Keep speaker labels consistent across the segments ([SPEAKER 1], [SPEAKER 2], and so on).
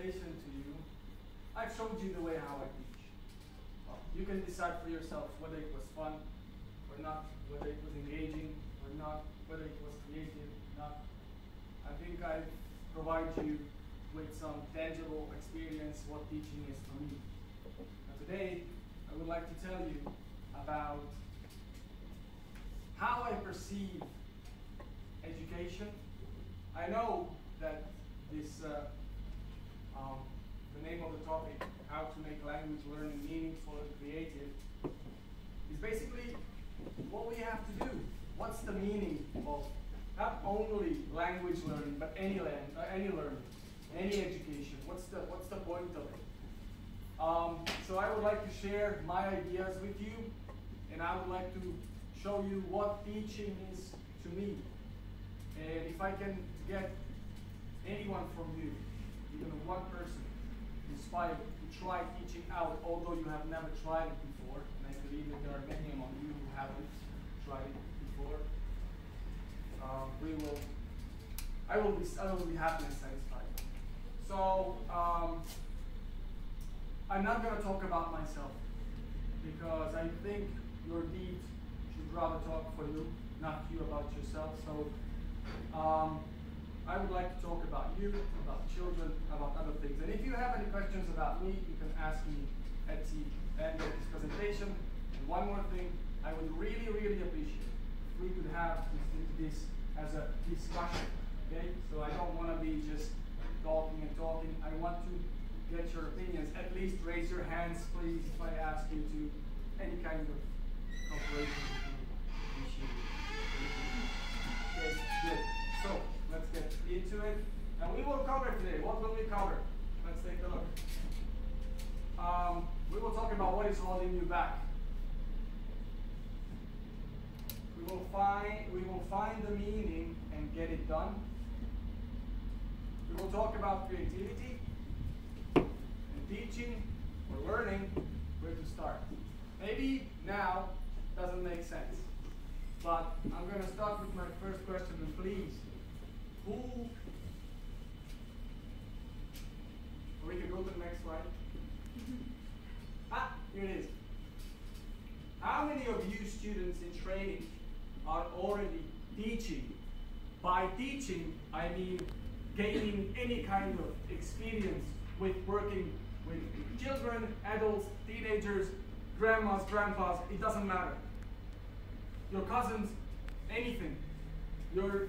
[SPEAKER 1] presentation to you, I've showed you the way how I teach. Well, you can decide for yourself whether it was fun or not, whether it was engaging or not, whether it was creative or not. I think I've provided you with some tangible experience what teaching is for me. Now today, I would like to tell you about how I perceive education. I know that this, uh, um, the name of the topic, how to make language learning meaningful and creative, is basically what we have to do. What's the meaning of not only language learning, but any, land, uh, any learning, any education? What's the, what's the point of it? Um, so I would like to share my ideas with you, and I would like to show you what teaching is to me. And if I can get anyone from you, even one person, inspired to try teaching out, although you have never tried it before, and I believe that there are many among you who haven't tried it before, uh, we will, I will be, I will be happy and satisfied. So, um, I'm not going to talk about myself because I think your deeds should rather talk for you, not you about yourself. So um, I would like to talk about you, about children, about other things. And if you have any questions about me, you can ask me at the end of this presentation. And one more thing, I would really, really appreciate if we could have this, this as a discussion. Okay? So I don't want to be just talking and talking. I want to get your opinions. At least raise your hands, please, if I ask you to any kind of cooperation. Okay, good. So get into it. And we will cover today. What will we cover? Let's take a look. Um, we will talk about what is holding you back. We will find we will find the meaning and get it done. We will talk about creativity and teaching or learning where to start. Maybe now doesn't make sense. But I'm going to start with my first question, and please, who, or we can go to the next slide. ah, here it is. How many of you students in training are already teaching? By teaching, I mean gaining any kind of experience with working with children, adults, teenagers, grandmas, grandpas, it doesn't matter. Your cousins, anything. Your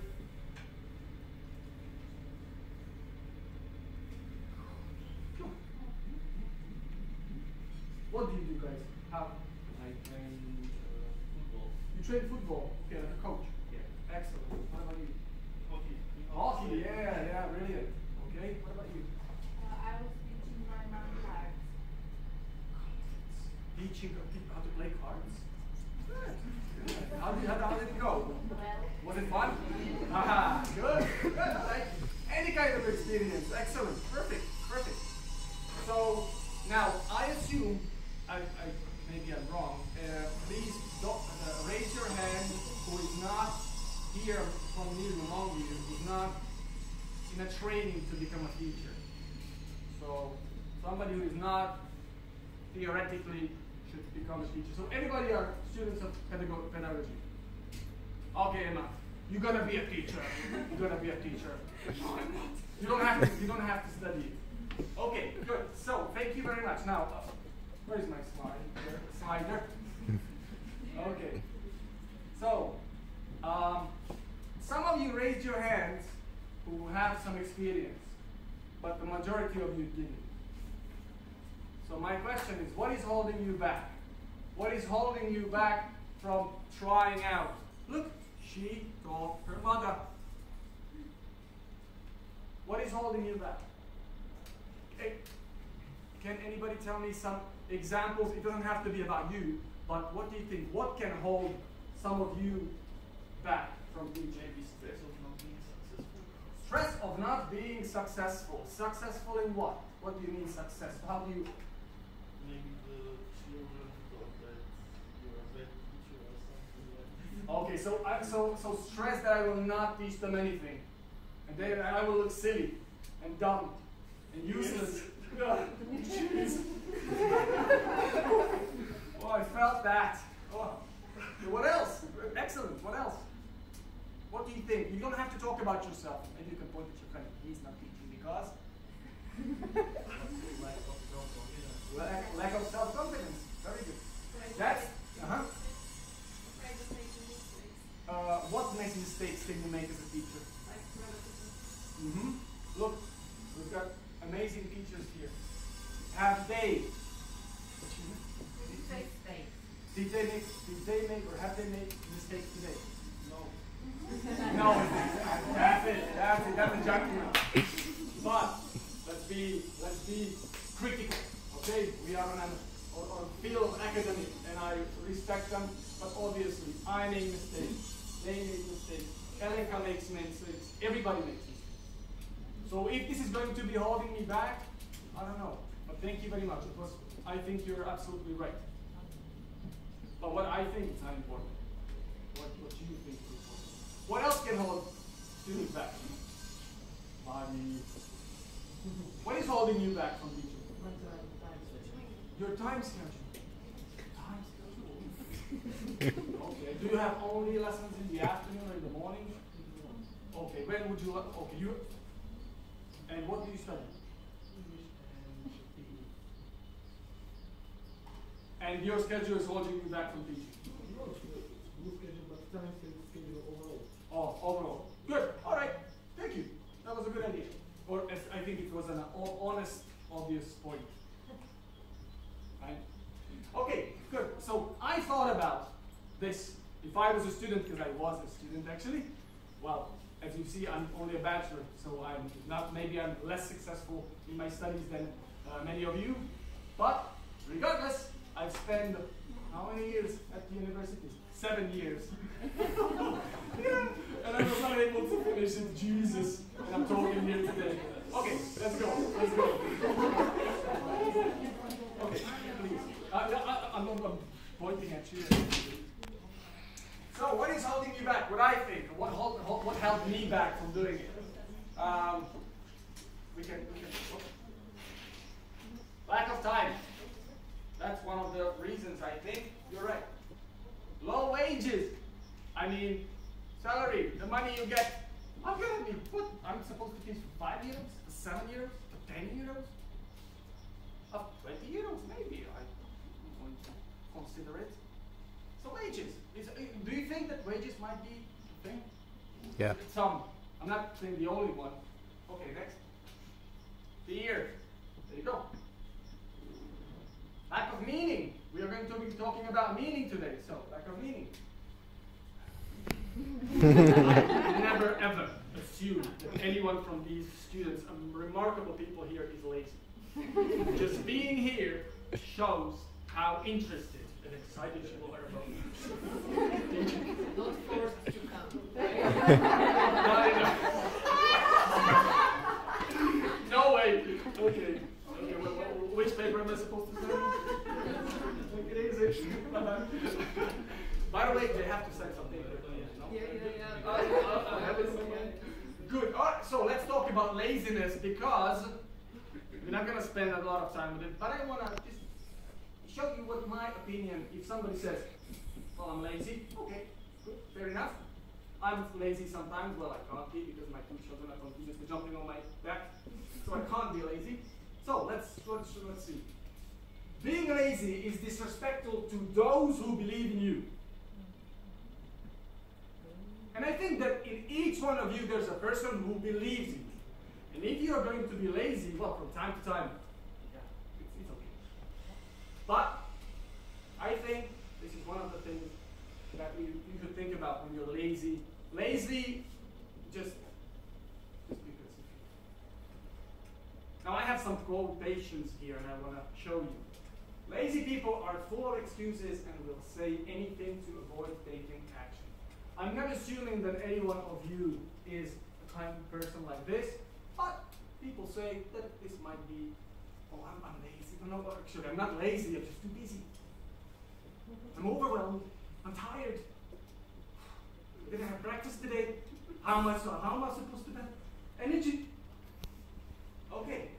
[SPEAKER 1] What do you do, guys? How?
[SPEAKER 2] I train uh, football.
[SPEAKER 1] You train football? Okay, like a coach.
[SPEAKER 2] Yeah.
[SPEAKER 1] Excellent. What about you?
[SPEAKER 2] Hockey.
[SPEAKER 1] Hockey, yeah, yeah, brilliant. Okay, what about you? Uh, I was teaching my mom cards. Teaching people how to play cards? Good. How did, how, how did it go? Well. Was it fun? Haha, good, good. Like any kind of experience. Excellent. Perfect. Perfect. So now I assume here from you among you, who's not in a training to become a teacher. So somebody who is not theoretically should become a teacher. So anybody are students of pedagogy? Okay, Emma, you're gonna be a teacher. You're gonna be a teacher. No, I'm not. You don't have to. You don't have to study. Okay, good. So thank you very much. Now, uh, where's my slide? Slider. Okay. So, um, some of you raised your hands who have some experience, but the majority of you didn't. So my question is, what is holding you back? What is holding you back from trying out? Look, she told her mother. What is holding you back? Can anybody tell me some examples? It doesn't have to be about you, but what do you think? What can hold some of you back from being
[SPEAKER 2] Stress of not being successful.
[SPEAKER 1] Stress of not being successful. Successful in what? What do you mean successful? How do you
[SPEAKER 2] Maybe the children thought that you're a bad teacher or something like that.
[SPEAKER 1] Okay, so I, so so stress that I will not teach them anything, and then I will look silly and dumb. and useless. Jeez. oh, I felt that. Oh. What else? Excellent. What else? Do you don't have to talk about yourself. Maybe you can point at your friend. He's not teaching because
[SPEAKER 2] Lack of self-confidence.
[SPEAKER 1] lack, lack of self-confidence. Very good. That's uh-huh.
[SPEAKER 3] Making mistakes,
[SPEAKER 1] Uh, what mistakes can you make as a teacher?
[SPEAKER 3] relativism.
[SPEAKER 1] Mm-hmm. Look, we've got amazing teachers here. Have they? Did they make? Did they make or have they made mistakes today?
[SPEAKER 2] No.
[SPEAKER 1] That's it. That's it. That's a judgment. But let's be let's be critical. Okay, we are on an on, on field of academic, and I respect them. But obviously, I make mistakes. They make mistakes. Elika makes mistakes. Everybody makes mistakes. So if this is going to be holding me back, I don't know. But thank you very much. It was. I think you're absolutely right. But what I think is not important. What what you think. What else can hold students back? Body. What is holding you back from teaching? Your time schedule. Time schedule. okay. Do you have only lessons in the afternoon or in the morning? Okay. When would you? li- Okay. You. And what do you study?
[SPEAKER 2] English and PE.
[SPEAKER 1] And your schedule is holding you back from teaching.
[SPEAKER 4] No, it's good. It's good schedule, but time schedule overall.
[SPEAKER 1] Oh, overall. Good. All right. Thank you. That was a good idea. Or I think it was an honest, obvious point. Right? Okay, good. So I thought about this. If I was a student, because I was a student actually, well, as you see, I'm only a bachelor, so I'm not. Maybe I'm less successful in my studies than uh, many of you. But regardless, I've spent how many years at the university? Seven years. yeah, and I was not able to finish. Jesus, and I'm talking here today. Okay, let's go. Let's go. Okay, please. Uh, I, I'm not I'm pointing at you. So, what is holding you back? What I think, what hold, hold, what held me back from doing it? Um, we can, we can. Lack of time. That's one of the reasons I think you're right. Low wages. I mean, salary, the money you get. I'm gonna be put. I'm supposed to teach for five euros, for seven euros, for ten euros, of twenty euros maybe. I'm going to consider it. So wages. Is, uh, do you think that wages might be a thing?
[SPEAKER 5] Yeah.
[SPEAKER 1] Some. I'm not saying the only one. Okay, next. The year. There you go. Lack of meaning. We are going to be talking about meaning today. So, lack of meaning. I never ever assume that anyone from these students, um, remarkable people here, is lazy. Just being here shows how interested and excited you are about teaching.
[SPEAKER 3] Not forced to come.
[SPEAKER 1] no way. Okay. Okay. Wh- wh- which paper am I supposed to send? Take it easy. By the way, they have to send something.
[SPEAKER 3] Yeah, yeah, yeah.
[SPEAKER 1] Have it somewhere. Good. All right. So let's talk about laziness because we're not gonna spend a lot of time with it. But I wanna just show you what my opinion. If somebody says, "Well, I'm lazy," okay, good, fair enough. I'm lazy sometimes. Well, I can't be because my two children are continuously jumping on my back, so I can't be lazy. So let's let's let's see. Being lazy is disrespectful to those who believe in you. And I think that in each one of you, there's a person who believes in you. And if you are going to be lazy, well, from time to time, yeah, it's, it's okay. But I think this is one of the things that you, you should think about when you're lazy. Lazy, just because. Now I have some quotations here, and I want to show you. Lazy people are full of excuses and will say anything to avoid taking action. I'm not assuming that any one of you is a kind of person like this, but people say that this might be, oh, I'm, I'm lazy. No, actually, I'm not lazy, I'm just too busy. I'm overwhelmed. I'm tired. Did I have breakfast today? How so, how am I supposed to have energy? Okay,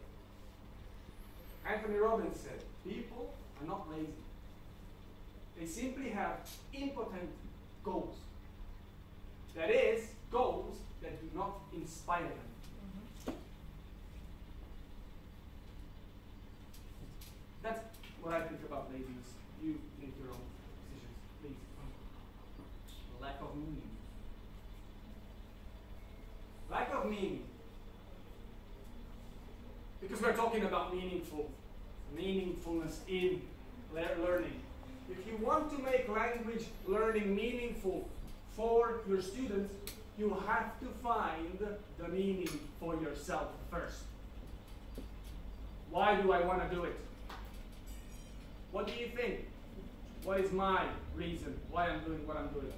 [SPEAKER 1] They simply have impotent goals. That is, goals that do not inspire them. That's what I think about laziness. You make your own decisions, please. Lack of meaning. Of meaning. Because we're talking about meaningful, meaningfulness in le- learning. If you want to make language learning meaningful for your students, you have to find the meaning for yourself first. Why do I want to do it? What do you think? What is my reason why I'm doing what I'm doing?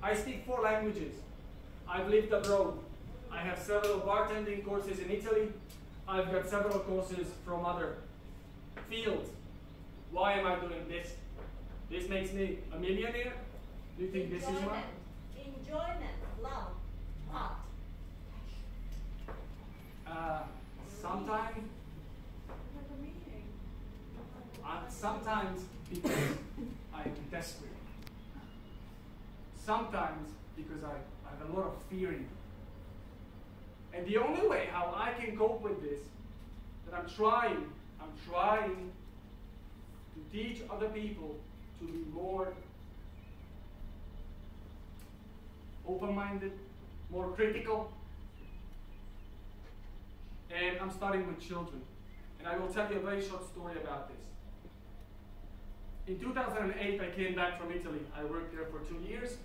[SPEAKER 1] I speak four languages. I've lived abroad. I have several bartending courses in Italy. I've got several courses from other fields. Why am I doing this? This makes me a millionaire? Do you think this is
[SPEAKER 5] Enjoyment.
[SPEAKER 1] why?
[SPEAKER 5] Enjoyment, love, art.
[SPEAKER 1] Uh, sometimes,
[SPEAKER 3] Have a meeting.
[SPEAKER 1] uh, sometimes because I'm desperate. Sometimes because I, I have a lot of fear in me. And the only way how I can cope with this, that I'm trying, I'm trying to teach other people to be more open-minded, more critical. And I'm starting with children. And I will tell you a very short story about this. In 2008, I came back from Italy. I worked there for two years,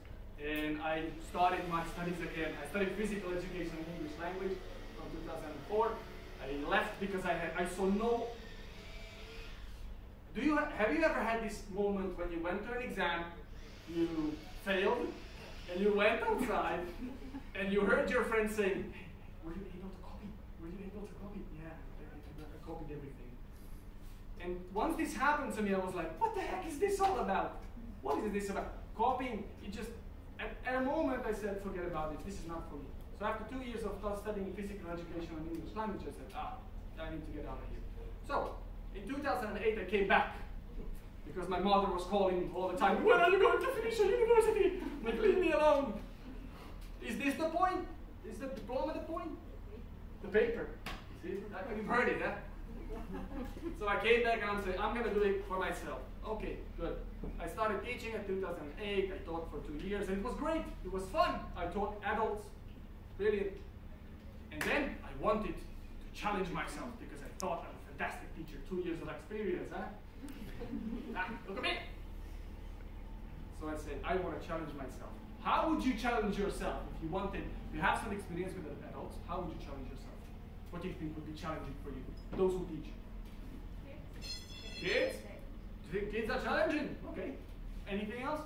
[SPEAKER 1] and I started my studies again. I studied physical education and English language from 2004. I left because I had I saw no. Do you have you ever had this moment when you went to an exam, you failed, and you went outside, and you heard your friend saying, "Were you able to copy? Were you able to copy?" Yeah, I, copied everything. And once this happened to me, I was like, what the heck is this all about? What is this about? Copying, it just, at, at a moment I said, forget about it, this is not for me. So after two years of studying physical education and English language, I said, ah, I need to get out of here. So, in 2008 I came back because my mother was calling all the time, when are you going to finish your university? Like, leave me alone. Is this the point? Is the diploma the point? The paper. See, you've heard it, huh? So I came back and I'm saying, I'm gonna do it for myself. Okay, good. I started teaching in 2008. I taught for two years, and it was great. It was fun. I taught adults, brilliant. And then I wanted to challenge myself because I thought I'm a fantastic teacher. Two years of experience, huh? ah, look at me. So I said, I want to challenge myself. How would you challenge yourself if you wanted? You have some experience with adults. How would you challenge yourself? What do you think would be challenging for you? Those who teach. Kids? Do you think kids are challenging? Okay. Anything else?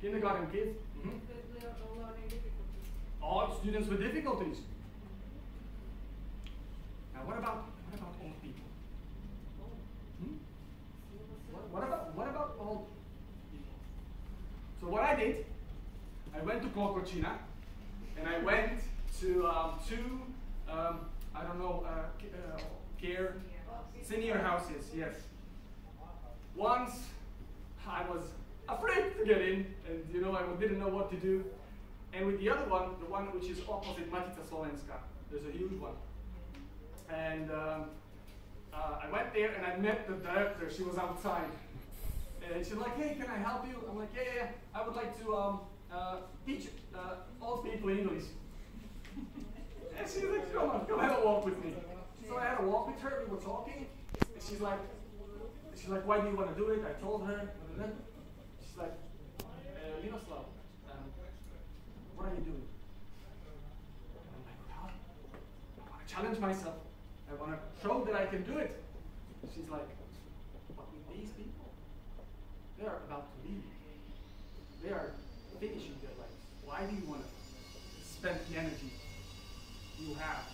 [SPEAKER 1] Kindergarten kids? hmm
[SPEAKER 3] le- uh, learning difficulties.
[SPEAKER 1] All students with difficulties. Now, what about what about old people? Hmm? What, what about what about old people? So what I did, I went to Klokočina, and I went to um, two, um, I don't know, uh, uh, care senior houses. Yes. Once I was afraid to get in, and you know I didn't know what to do. And with the other one, the one which is opposite Matica there's a huge one. And um, uh, I went there and I met the director. She was outside. And she's like, hey, can I help you? I'm like, yeah, yeah, yeah. I would like to um, uh, teach uh, old people English. and she's like, come on, come have a walk with me. So I had a walk with her. We were talking. And she's like, she's like, why do you want to do it? I told her. She's like, uh, um, what are you doing? I'm like, well, I want to challenge myself. I want to show that I can do it. She's like, but with these people, they are about to leave. They are finishing their lives. Why do you want to spend the energy you have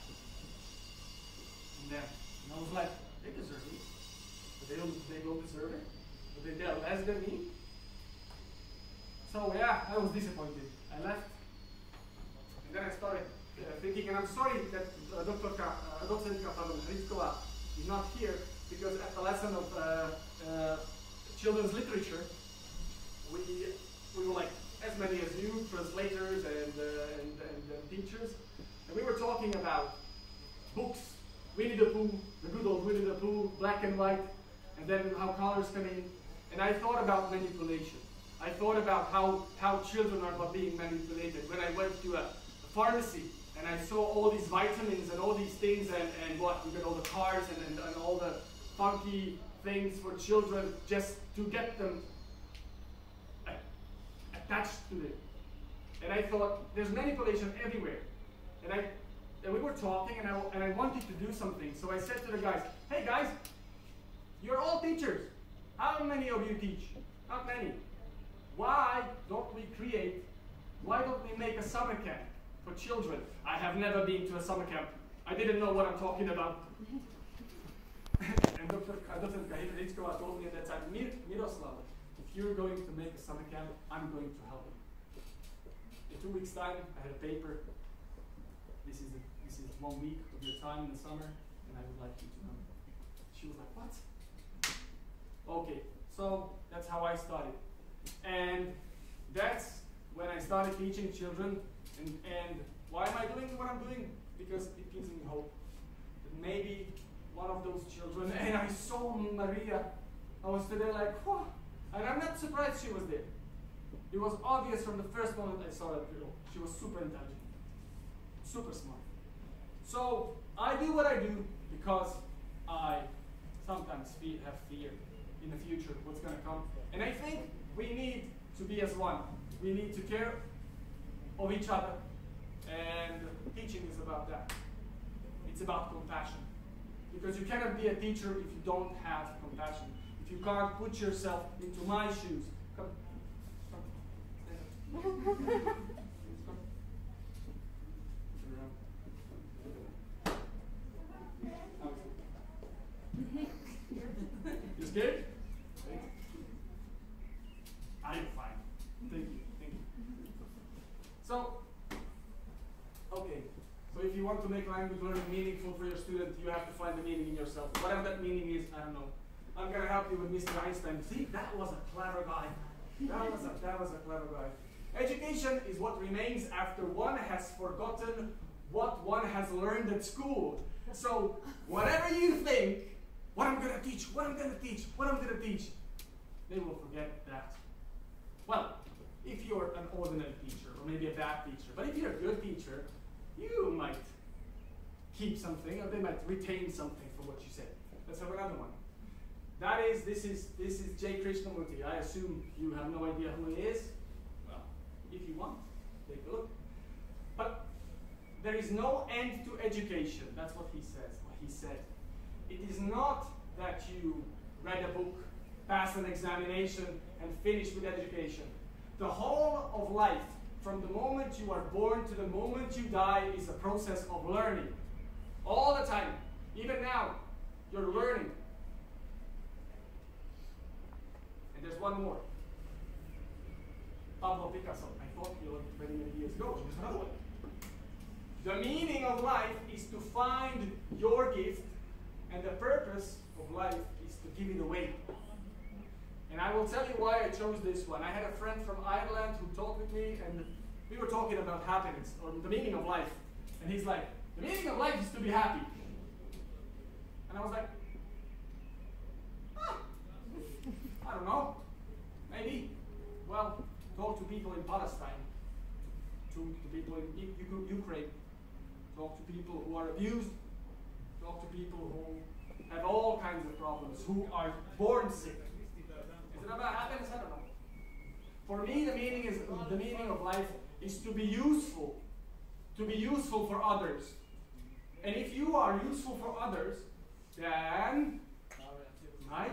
[SPEAKER 1] on them? And I was like, they deserve it. They don't, they deserve it. But they, they're less than me. So yeah, I was disappointed. I left. And then I started uh, thinking, and I'm sorry that uh, Dr. Ka, uh, Rizkova is not here because at the lesson of uh, uh, children's literature, we, we were like as many as you, translators and, uh, and, and, and teachers, and we were talking about books, Winnie the Pooh, the good old Winnie the Pooh, black and white, and then how colors come in. And I thought about manipulation. I thought about how, how children are being manipulated. When I went to a, pharmacy and I saw all these vitamins and all these things and, and what, you get all the cars and, and, and all the funky things for children just to get them attached to it. And I thought, there's manipulation everywhere. And I and we were talking and I, and I wanted to do something. So I said to the guys, hey guys, you're all teachers. How many of you teach? Not many. Why don't we create, why don't we make a summer camp for children? I have never been to a summer camp. I didn't know what I'm talking about. and Dr. Dr. Kahitritskova told me at that time, Mir, Miroslav, if you're going to make a summer camp, I'm going to help you. In two weeks' time, I had a paper. This is, a, this is one week of your time in the summer, and I would like you to come. She was like, what? Okay, so that's how I started. And that's when I started teaching children. And, and why am I doing what I'm doing? Because it gives me hope that maybe one of those children, and I saw Maria, I was there like, whoa. And I'm not surprised she was there. It was obvious from the first moment I saw that girl. She was super intelligent, super smart. So I do what I do because I sometimes have fear in the future, what's going to come. And I think we need to be as one. We need to care of each other. And teaching is about that. It's about compassion. Because you cannot be a teacher if you don't have compassion. If you can't put yourself into my shoes. Come. Come. Stand up. Please come. Turn around. How is it? You scared? I am fine. Thank you. Thank you. So, okay. So if you want to make language learning meaningful for your student, you have to find the meaning in yourself. Whatever that meaning is, I don't know. I'm gonna help you with Mr. Einstein. See, that was a clever guy. That was a that was a clever guy. Education is what remains after one has forgotten what one has learned at school. So whatever you think, what I'm gonna teach, what I'm gonna teach, what I'm gonna teach, they will forget that. Well, if you're an ordinary teacher, or maybe a bad teacher, but if you're a good teacher, you might keep something, or they might retain something from what you said. Let's have another one. That is, this is this is J. Krishnamurti. I assume you have no idea who he is. Well, if you want, take a look. But there is no end to education. That's what he says. What he said. It is not that you read a book, pass an examination, and finish with education. The whole of life, from the moment you are born to the moment you die, is a process of learning. All the time. Even now, you're learning. And there's one more. Pablo Picasso. I thought he lived many, many years ago. There's another one. The meaning of life is to find your gift, and the purpose of life is to give it away. And I will tell you why I chose this one. I had a friend from Ireland who talked with me, and we were talking about happiness or the meaning of life. And he's like, The meaning of life is to be happy. And I was like, "Huh, I don't know. Maybe. Well, talk to people in Palestine, to, to people in Ukraine, talk to people who are abused, talk to people who have all kinds of problems, who are born sick. I don't know. For me, the meaning is the meaning of life is to be useful, to be useful for others. And if you are useful for others, then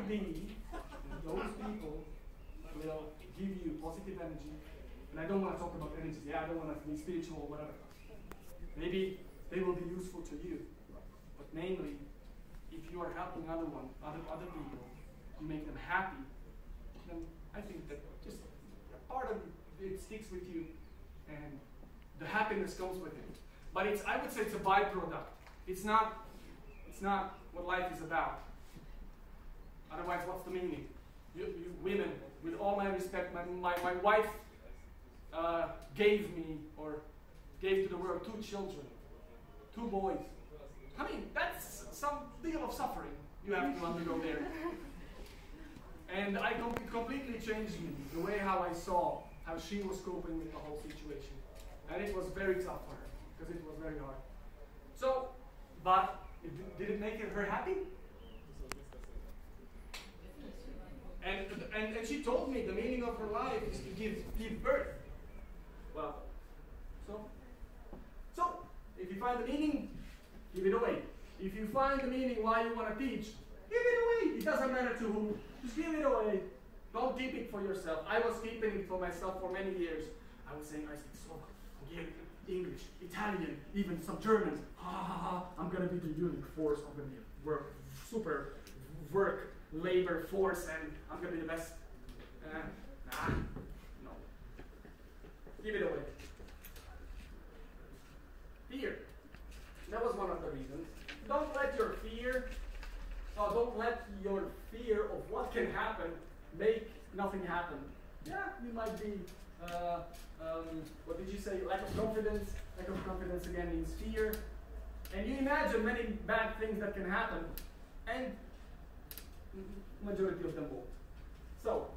[SPEAKER 1] be that those people will give you positive energy. And I don't want to talk about energy. Yeah, I don't want to be spiritual or whatever. Maybe they will be useful to you. But mainly, if you are helping other one, other other people, you make them happy, then I think that just part of it sticks with you, and the happiness comes with it. But it's I would say it's a byproduct. It's not it's not what life is about. Otherwise, what's the meaning? You, you, women, with all my respect. My, my, my wife uh, gave me or gave to the world two children, two boys. I mean, that's some deal of suffering you have to undergo there. And I com- it completely changed me, the way how I saw how she was coping with the whole situation. And it was very tough for her, because it was very hard. So, but it, did it make her happy? And, and, and she told me the meaning of her life is to give, give birth. Well, so, so if you find the meaning, give it away. If you find the meaning why you want to teach, give it away. It doesn't matter to whom. Just give it away. Don't keep it for yourself. I was keeping it for myself for many years. I was saying I speak so Hungarian, English, Italian, even some German. Ha ha ha! I'm gonna be the unique force. I'm gonna be work, super work labor force, and I'm gonna be the best. Uh, nah, no. Give it away. Fear. That was one of the reasons. Don't let your fear, uh, don't let your fear of what can happen make nothing happen. Yeah, you might be, uh, um, what did you say, lack of confidence? Lack of confidence again means fear. And you imagine many bad things that can happen, and majority of them won't. So,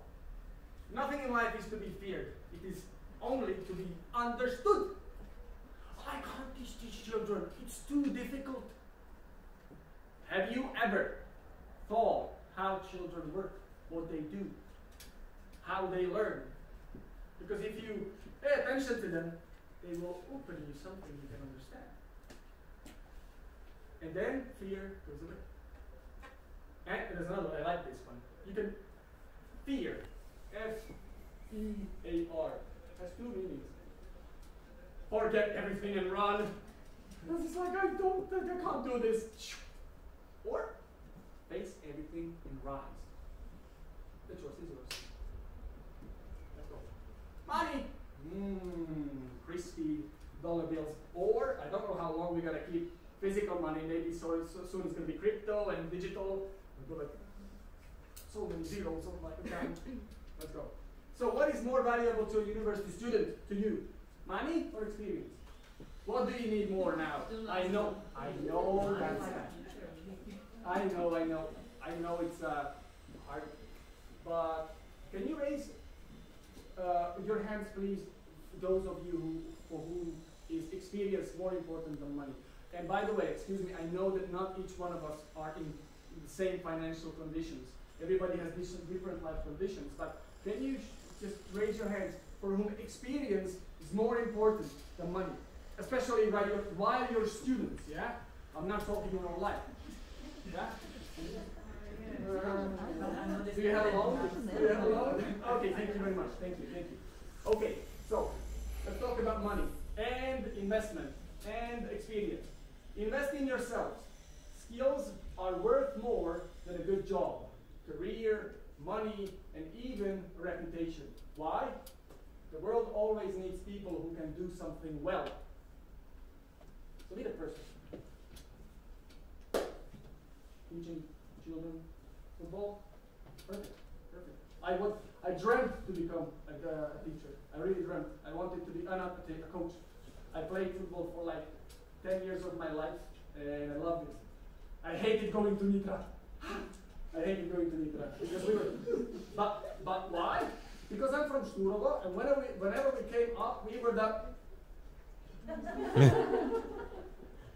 [SPEAKER 1] nothing in life is to be feared. It is only to be understood. I can't teach these children. It's too difficult. Have you ever thought how children work, what they do, how they learn? Because if you pay attention to them, they will open you something you can understand. And then fear goes away. And there's another one, I like this one. You can fear. F E A R. Has two meanings. Forget everything and run. This is like I don't think I can't do this. Or face everything and rise. The choice is yours. Let's go. Money. Mmm, crispy dollar bills. Or I don't know how long we're gonna keep physical money. Maybe so, so soon it's gonna be crypto and digital. We'll go like so many zeros on my account. Let's go. So what is more valuable to a university student to you? Money or experience? What do you need more now? I know, I know that's I know, I know, I know it's uh, hard, but can you raise uh, your hands, please, those of you who, for whom is experience more important than money? And by the way, excuse me, I know that not each one of us are in the same financial conditions. Everybody has different life conditions, but can you just raise your hands for whom experience is more important than money? Especially while you're, while you're students, yeah? I'm not talking your life. Do you have a loan? Do you have a loan? Okay, thank you very much. Thank you, thank you. Okay, so let's talk about money and investment and experience. Invest in yourselves. Skills are worth more than a good job, career, money, and even reputation. Why? The world always needs people who can do something well. So be the person. Teaching children football, perfect, perfect. I would, I dreamt to become a, a teacher. I really dreamt. I wanted to be an, not a, a coach. I played football for like 10 years of my life, and I loved it. I hated going to Nitra. I hated going to Nitra because we were. But but why? Because I'm from Sturovo, and whenever we, whenever we came up, we were the.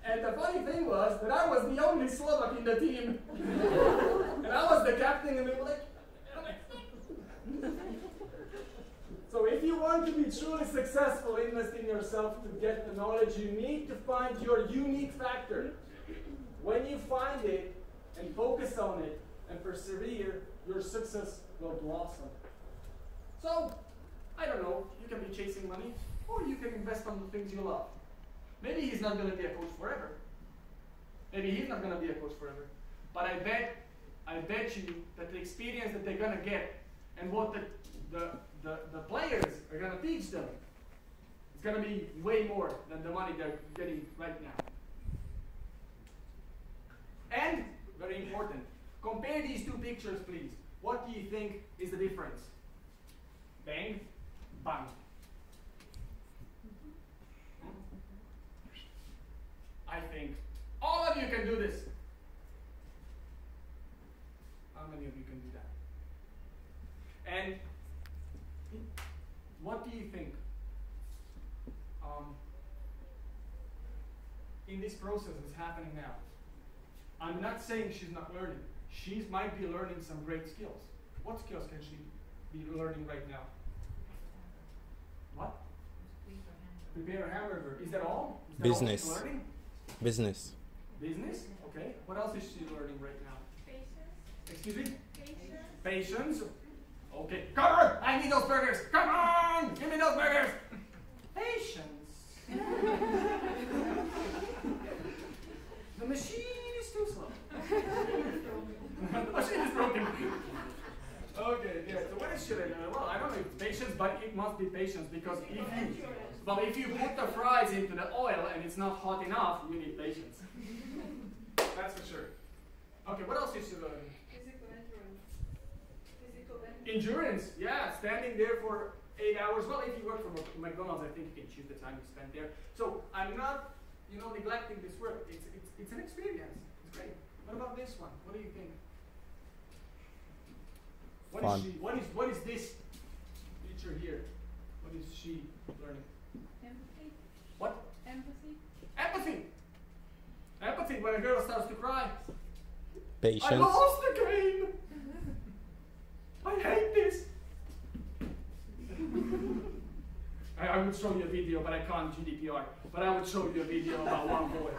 [SPEAKER 1] and the funny thing was that I was the only Slovak in the team, and I was the captain, and we were like. So if you want to be truly successful, invest in yourself to get the knowledge. You need to find your unique factor. When you find it and focus on it and persevere, your success will blossom. So, I don't know, you can be chasing money or you can invest on the things you love. Maybe he's not going to be a coach forever. Maybe he's not going to be a coach forever. But I bet, I bet you that the experience that they're going to get and what the, the, the, the players are going to teach them is going to be way more than the money they're getting right now. And, very important, compare these two pictures, please. What do you think is the difference? Bang, bang. I think all of you can do this. How many of you can do that? And what do you think? Um, in this process that's happening now, I'm not saying she's not learning. She might be learning some great skills. What skills can she be learning right now? What? Prepare a hamburger. Is that all? Is that
[SPEAKER 6] Business.
[SPEAKER 1] All she's learning?
[SPEAKER 6] Business.
[SPEAKER 1] Business. Okay. What else is she learning right now?
[SPEAKER 3] Patience,
[SPEAKER 1] Excuse me.
[SPEAKER 3] patience.
[SPEAKER 1] Patience. Okay. Cover! I need those burgers. Come on! Give me those burgers. Patience. the machine is too slow. the machine is broken. Okay, yeah. So what is she I learn? Well, I don't know if it's patience, but it must be patience because if you, well, if you put the fries into the oil and it's not hot enough, you need patience. That's for sure. Okay, what else is she learning?
[SPEAKER 3] Physical endurance. Physical endurance.
[SPEAKER 1] Endurance, yeah, standing there for eight hours. Well, if you work for McDonald's, I think you can choose the time you spend there. So I'm not, you know, neglecting this work. It's, it's, it's an experience. It's great. What about this one? What do you think? What is
[SPEAKER 6] Fun.
[SPEAKER 1] she? What is what is this feature here? What is she learning?
[SPEAKER 3] Empathy.
[SPEAKER 1] What?
[SPEAKER 3] Empathy.
[SPEAKER 1] Empathy. Empathy when a girl starts to cry.
[SPEAKER 6] Patience.
[SPEAKER 1] I lost the game. I hate this. I, I would show you a video, but I can't GDPR. But I would show you a video about one boy.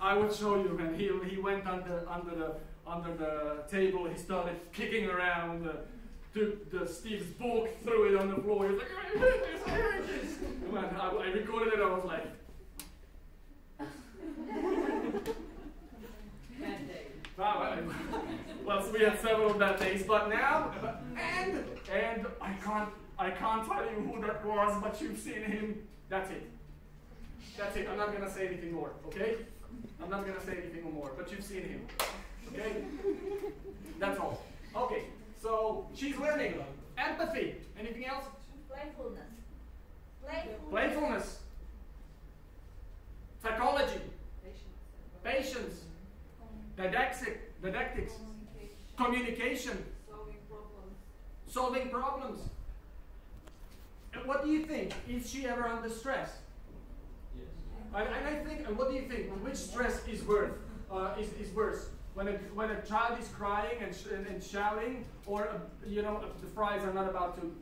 [SPEAKER 1] I would show you, man. He, he went under under the under the table. He started kicking around. Uh, took the Steve's book, threw it on the floor. He was like, hate this, I. I, recorded it, I was like, Wow, I- well, so we had several bad days, but now, and and I can't I can't tell you who that was, but you've seen him. That's it. That's it. I'm not gonna say anything more. Okay? I'm not gonna say anything more, but you've seen him. Okay? That's all. Okay. So she's learning empathy. Anything else?
[SPEAKER 5] Playfulness. Playfulness.
[SPEAKER 1] Playfulness. Psychology. Patience. Patience. Didactic. Didactics. Communication.
[SPEAKER 3] Solving problems.
[SPEAKER 1] solving problems. And what do you think? Is she ever under stress?
[SPEAKER 2] Yes.
[SPEAKER 1] And, and I think, and what do you think? Which stress is worse? Uh, is, is worse? When a, when a child is crying and, sh- and, shouting, or uh, you know the fries are not about to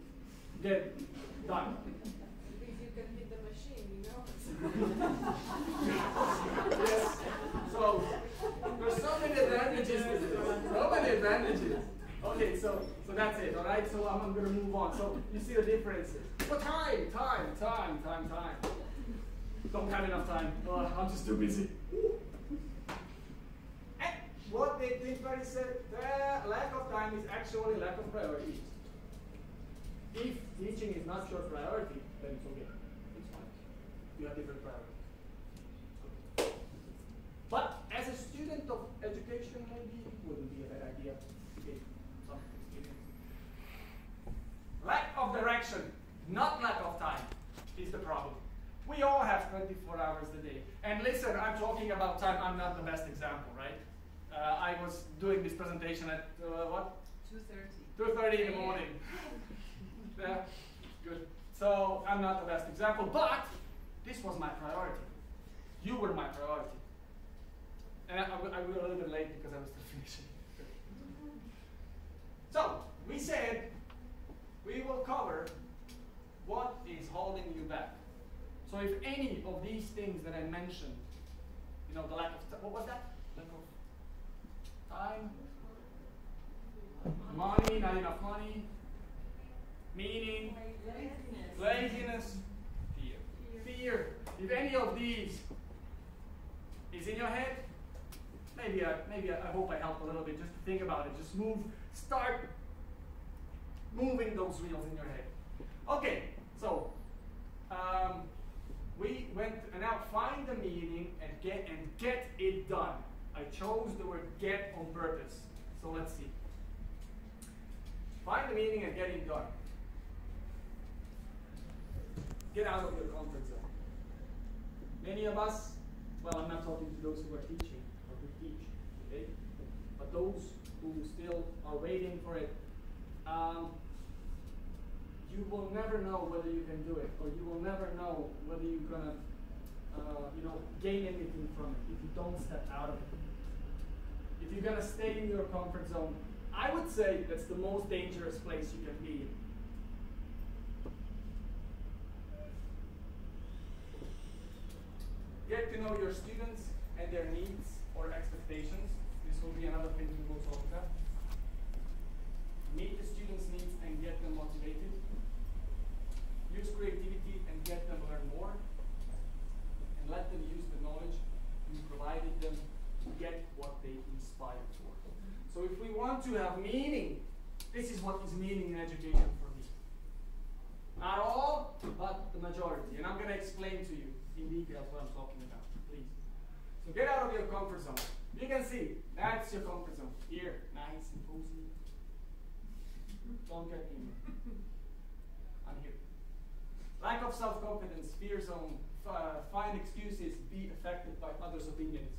[SPEAKER 1] get done.
[SPEAKER 3] Because you can hit the machine, you know?
[SPEAKER 1] yes. So there's so many advantages. to. So many advantages. Okay, so so that's it. All right. So I'm, I'm gonna move on. So you see the differences. But time, time, time, time, time. Don't have enough time. Uh, I'm just too busy. What they think very said, the lack of time is actually lack of priorities. If teaching is not your priority, then it's okay. It's fine. You have different priorities. But as a student of education, maybe it wouldn't be a bad idea to get some experience. Lack of direction, not lack of time, is the problem. We all have 24 hours a day. And listen, I'm talking about time, I'm not the best example, right? Uh, I was doing this presentation at uh, what?
[SPEAKER 3] 2.30.
[SPEAKER 1] 2.30 in the morning. yeah, good. So I'm not the best example, but this was my priority. You were my priority. And I was a little bit late because I was still finishing. so we said we will cover what is holding you back. So if any of these things that I mentioned, you know, the lack of what was that? Time, money, not enough money, meaning,
[SPEAKER 5] Laziness.
[SPEAKER 1] laziness, fear. Fear. If any of these is in your head, maybe I maybe I, I hope I help a little bit just to think about it. Just move, start moving those wheels in your head. Okay, so um, we went and now find the meaning and get and get it done. Chose the word get on purpose. So let's see. Find the meaning of getting done. get out of your comfort zone. Many of us, well, I'm not talking to those who are teaching or who teach, okay? But those who still are waiting for it, um, you will never know whether you can do it, or you will never know whether you're gonna, uh, you know, gain anything from it if you don't step out of it. If you're gonna stay in your comfort zone, I would say that's the most dangerous place you can be in. Get to know your students and their needs or expectations. This will be another thing we will talk about. Meet the students' needs and get them motivated. Use creativity and get them to learn more. And let them use the knowledge you provided them to get what they inspire for. So if we want to have meaning, this is what is meaning in education for me. Not all, but the majority. And I'm going to explain to you in details what I'm talking about, please. So get out of your comfort zone. You can see, that's your comfort zone. Here, nice and cozy. Don't get in. I'm here. Lack of self-confidence, fear zone, uh, find excuses, be affected by others' opinions.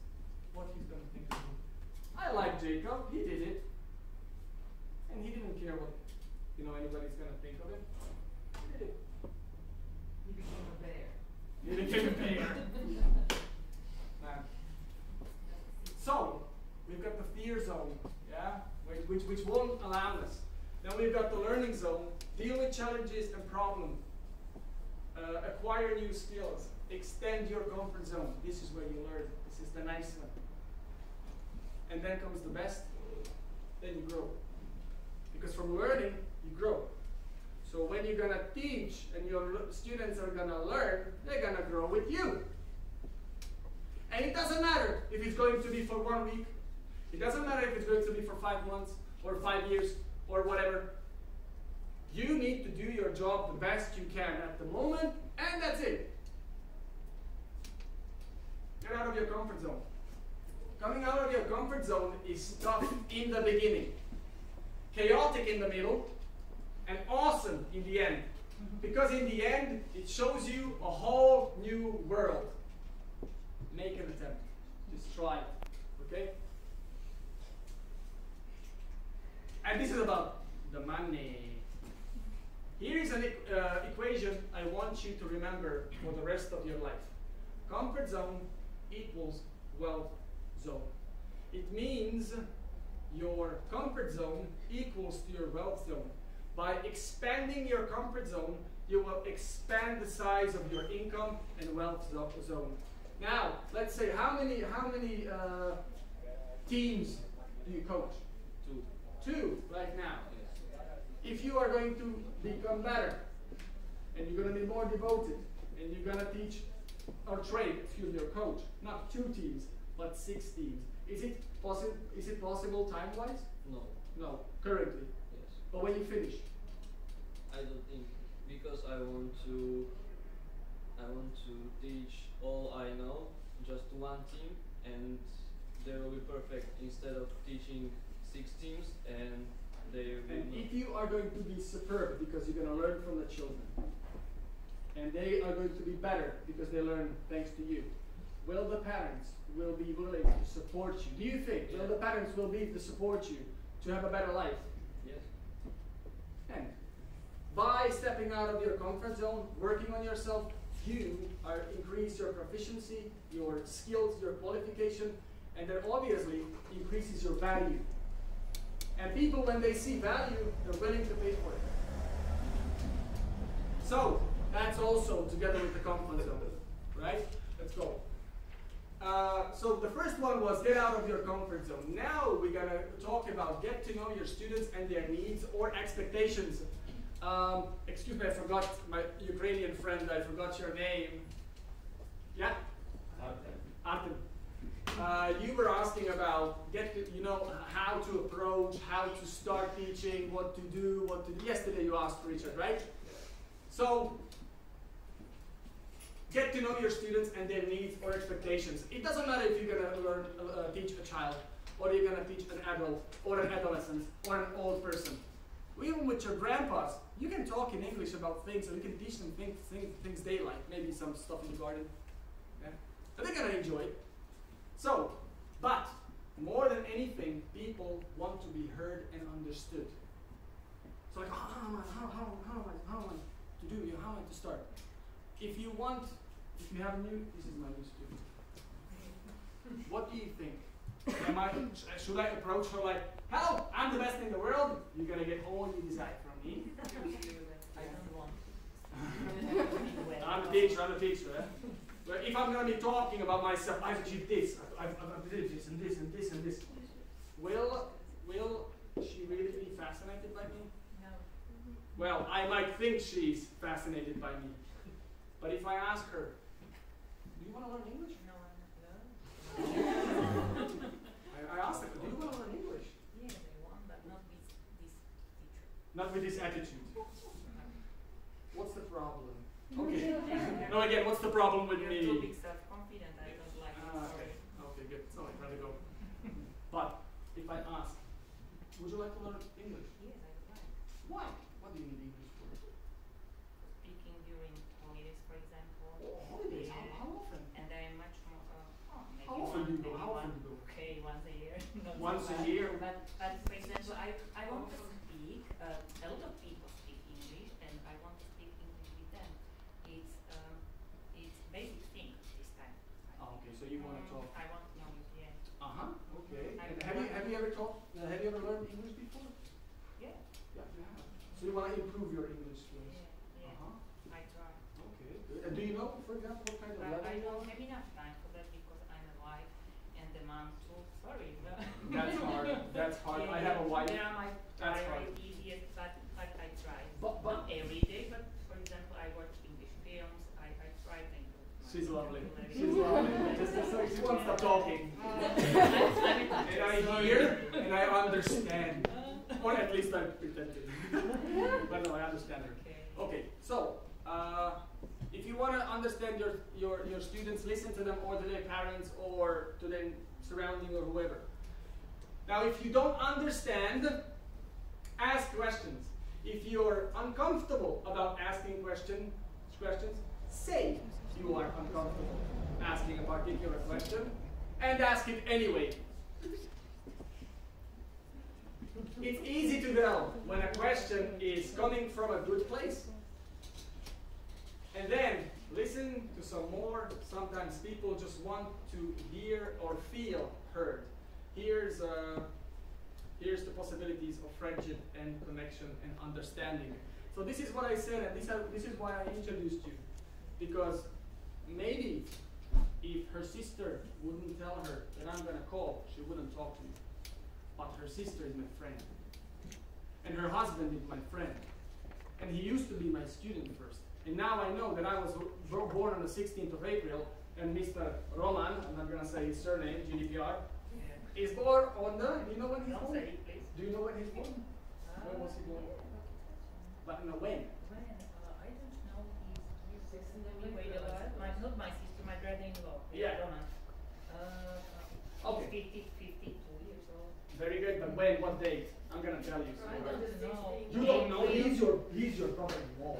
[SPEAKER 1] What he's going to think of me. I like Jacob, he did it. And he didn't care what, you know, anybody's going to think of him. He did it.
[SPEAKER 5] He became a bear.
[SPEAKER 1] He became a bear. Man. So, we've got the fear zone, yeah, which, which, which won't allow us. Then we've got the learning zone, deal with challenges and problems, uh, acquire new skills, extend your comfort zone. This is where you learn. This is the nice one. And then comes the best, then you grow. Because from learning, you grow. So when you're gonna teach and your students are gonna learn, they're gonna grow with you. And it doesn't matter if it's going to be for one week. It doesn't matter if it's going to be for five months or five years or whatever. You need to do your job the best you can at the moment, and that's it. Get out of your comfort zone. Coming out of your comfort zone is tough in the beginning, chaotic in the middle, and awesome in the end. Because in the end, it shows you a whole new world. Make an attempt. Just try it. Okay? And this is about the money. Here is an uh, equation I want you to remember for the rest of your life. Comfort zone equals wealth zone. It means your comfort zone equals to your wealth zone. By expanding your comfort zone, you will expand the size of your income and wealth zone. Now, let's say how many how many uh, teams do you coach?
[SPEAKER 2] Two.
[SPEAKER 1] Two right now. If you are going to become better, and you're going to be more devoted, and you're going to teach or train, excuse me, your coach, not two teams, but six teams. Is it possible? Is it possible time-wise?
[SPEAKER 6] No,
[SPEAKER 1] No, currently.
[SPEAKER 6] yes.
[SPEAKER 1] But when you finish,
[SPEAKER 6] I don't think because I want to I want to teach all I know just to one team and they will be perfect instead of teaching six teams and they will
[SPEAKER 1] and if you are going to be superb because you're going to learn from the children, and they are going to be better because they learn thanks to you, will the parents will be willing to support you? Do you think will the parents will be to support you to have a better life?
[SPEAKER 6] Yes.
[SPEAKER 1] And by stepping out of your comfort zone, working on yourself, you are increase your proficiency, your skills, your qualification, and that obviously increases your value. And people, when they see value, they're willing to pay for it. So that's also together with the comfort zone, right? Let's go. Uh, so the first one was get out of your comfort zone. Now we're gonna talk about get to know your students and their needs or expectations. Um, excuse me, I forgot my Ukrainian friend. I forgot your name. Yeah, Artem. Uh, you were asking about get to, you know how to approach, how to start teaching, what to do, what to do. Yesterday you asked Richard, right? So get to know your students and their needs or expectations. It doesn't matter if you're gonna learn uh, teach a child or you're gonna teach an adult or an adolescent or an old person. even with your grandpas, you can talk in English about things, and you can teach them things, things, things they like, maybe some stuff in the garden. Yeah? And they're gonna enjoy it. So, but more than anything, people want to be heard and understood. So like, how, am I, how, how, how, am I, how am I to do, how am I to start? If you want, if you have a new, this is my new student. What do you think? Am I, should I approach her like, hello, I'm the best in the world? You're gonna get all you decide from me.
[SPEAKER 5] I don't want.
[SPEAKER 1] I'm a teacher, I'm a teacher. Eh? But if I'm gonna be talking about myself, I've achieved this, I've, I've, I've did this and this and this and this. Will, will she really be fascinated by me?
[SPEAKER 5] No.
[SPEAKER 1] Well, I might think she's fascinated by me. But if I ask her, do you want to learn English?
[SPEAKER 5] No,
[SPEAKER 1] I, I asked her, do you want to learn English?
[SPEAKER 5] Yes, I want, but not with this teacher.
[SPEAKER 1] Not with this attitude. What's the problem? Okay. no, again, what's the problem with
[SPEAKER 5] You're too
[SPEAKER 1] me?
[SPEAKER 5] big self-confident. I don't like it.
[SPEAKER 1] Ah, okay. Okay, good. So I'd rather go. But if I ask, would you like to learn English?
[SPEAKER 5] Yes, I would like.
[SPEAKER 1] Why? What do you need English for?
[SPEAKER 5] Speaking during holidays, for example.
[SPEAKER 1] Oh, holidays. How,
[SPEAKER 5] Yeah.
[SPEAKER 1] how often?
[SPEAKER 5] And I'm much more. Uh, oh, maybe
[SPEAKER 1] How often
[SPEAKER 5] one,
[SPEAKER 1] do you go?
[SPEAKER 5] maybe
[SPEAKER 1] How often
[SPEAKER 5] one-
[SPEAKER 1] do you go?
[SPEAKER 5] Okay, once a year. not so
[SPEAKER 1] Once a
[SPEAKER 5] much.
[SPEAKER 1] year?
[SPEAKER 5] But, but for example, I, I want to speak. Uh, a lot of people speak English, and I want to speak English with them. It's um, it's basic thing this time. I
[SPEAKER 1] Oh,
[SPEAKER 5] think.
[SPEAKER 1] okay, so you want to
[SPEAKER 5] Mm,
[SPEAKER 1] talk.
[SPEAKER 5] I want to know it. Yeah.
[SPEAKER 1] Uh huh. Okay.
[SPEAKER 5] I
[SPEAKER 1] And have you
[SPEAKER 5] want-
[SPEAKER 1] have you ever taught? Uh, have you ever learned English before?
[SPEAKER 5] Yeah.
[SPEAKER 1] Yeah, you have. So you want to improve your English skills.
[SPEAKER 5] Yeah. Yeah.
[SPEAKER 1] Uh huh.
[SPEAKER 5] I try.
[SPEAKER 1] Okay. Good. And do you know, for example, what kind of
[SPEAKER 5] But
[SPEAKER 1] level
[SPEAKER 5] I
[SPEAKER 1] you
[SPEAKER 5] don't
[SPEAKER 1] are?
[SPEAKER 5] have enough time for that because I'm a wife and the mom too. Sorry. but-
[SPEAKER 1] That's hard. That's hard.
[SPEAKER 5] Yeah,
[SPEAKER 1] I have a
[SPEAKER 5] yeah,
[SPEAKER 1] wife.
[SPEAKER 5] They are my
[SPEAKER 1] That's hard.
[SPEAKER 5] priorities, yes, but, but I try.
[SPEAKER 1] But but
[SPEAKER 5] Not every day, but for example, I watch English films. I, I try to improve. my
[SPEAKER 1] she's lovely.
[SPEAKER 5] vocabulary.
[SPEAKER 1] She's lovely. Just, just so she won't stop talking.
[SPEAKER 5] I'm, I'm a
[SPEAKER 1] And I
[SPEAKER 5] teacher,
[SPEAKER 1] hear
[SPEAKER 5] sorry.
[SPEAKER 1] and I understand. Or at least I'm pretending. but no, I understand.
[SPEAKER 5] Okay,
[SPEAKER 1] so uh, if you want to understand your, your, your students, listen to them or to their parents or to their surrounding or whoever. Now, if you don't understand, ask questions. If you're uncomfortable about asking question, questions, say you are uncomfortable asking a particular question and ask it anyway. It's easy to tell when a question is coming from a good place. And then listen to some more. Sometimes people just want to hear or feel heard. Here's, uh, here's the possibilities of friendship and connection and understanding. So this is what I said, and this, this is why I introduced you. Because maybe if her sister wouldn't tell her that I'm gonna call, she wouldn't talk to me. But her sister is my friend. And her husband is my friend. And he used to be my student first. And now I know that I was born on the 16th of April, and Mr. Roman, I'm not gonna say his surname, GDPR,
[SPEAKER 5] Yeah.
[SPEAKER 1] is born on the, do you know when he's
[SPEAKER 5] Don't
[SPEAKER 1] born?
[SPEAKER 5] say it.
[SPEAKER 1] Do you know when he's born? When was he born? But no, when?
[SPEAKER 5] When? Uh, I don't know. He's, he's anyway, the last, my, not my sister, my brother-in-law.
[SPEAKER 1] Yeah.
[SPEAKER 5] Roman. Uh,
[SPEAKER 1] Okay.
[SPEAKER 5] he's 50, 52 years old.
[SPEAKER 1] Very good, but when, what date? I'm gonna tell you.
[SPEAKER 5] I
[SPEAKER 1] soon.
[SPEAKER 5] don't know.
[SPEAKER 1] You don't know, he's your, he's your brother-in-law.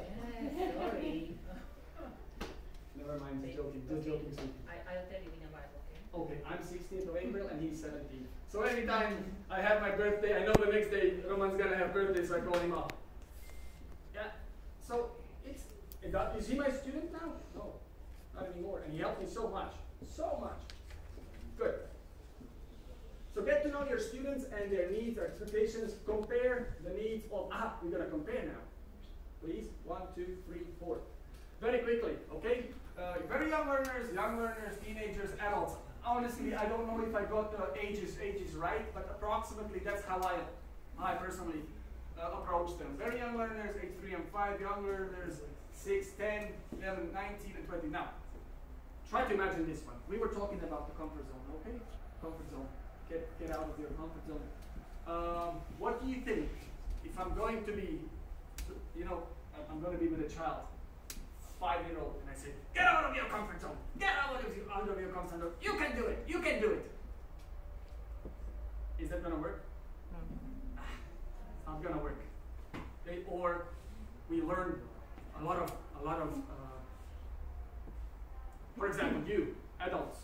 [SPEAKER 5] Sorry.
[SPEAKER 1] Never mind, just joking, just joking.
[SPEAKER 5] I, I'll tell you in a while, okay?
[SPEAKER 1] Okay, I'm 16th of April and he's 17. So anytime I have my birthday, I know the next day Roman's gonna have birthday, so I call him up. Yeah. So it's it does- is he my student now? No, not anymore. And he helped me so much, so much. Good. So get to know your students and their needs, their expectations. Compare the needs of ah, we're gonna compare now. Please, one, two, three, four. Very quickly, okay? Uh, very young learners, young learners, teenagers, adults. Honestly, I don't know if I got the ages ages right, but approximately that's how I I personally uh, approach them. Very young learners, age 3 and 5, young learners, 6, 10, 11, 19, and 20. Now, try to imagine this one. We were talking about the comfort zone, okay? Comfort zone. Get, get out of your comfort zone. Um, what do you think if I'm going to be, you know, I'm- going to be with a child, five year old, and I say, get out of your comfort zone. Get out of your, out of your comfort zone. You can do it. You can do it. Is that going to work? It's not gonna work. or we learn a lot of a lot of. Uh, for example, you adults,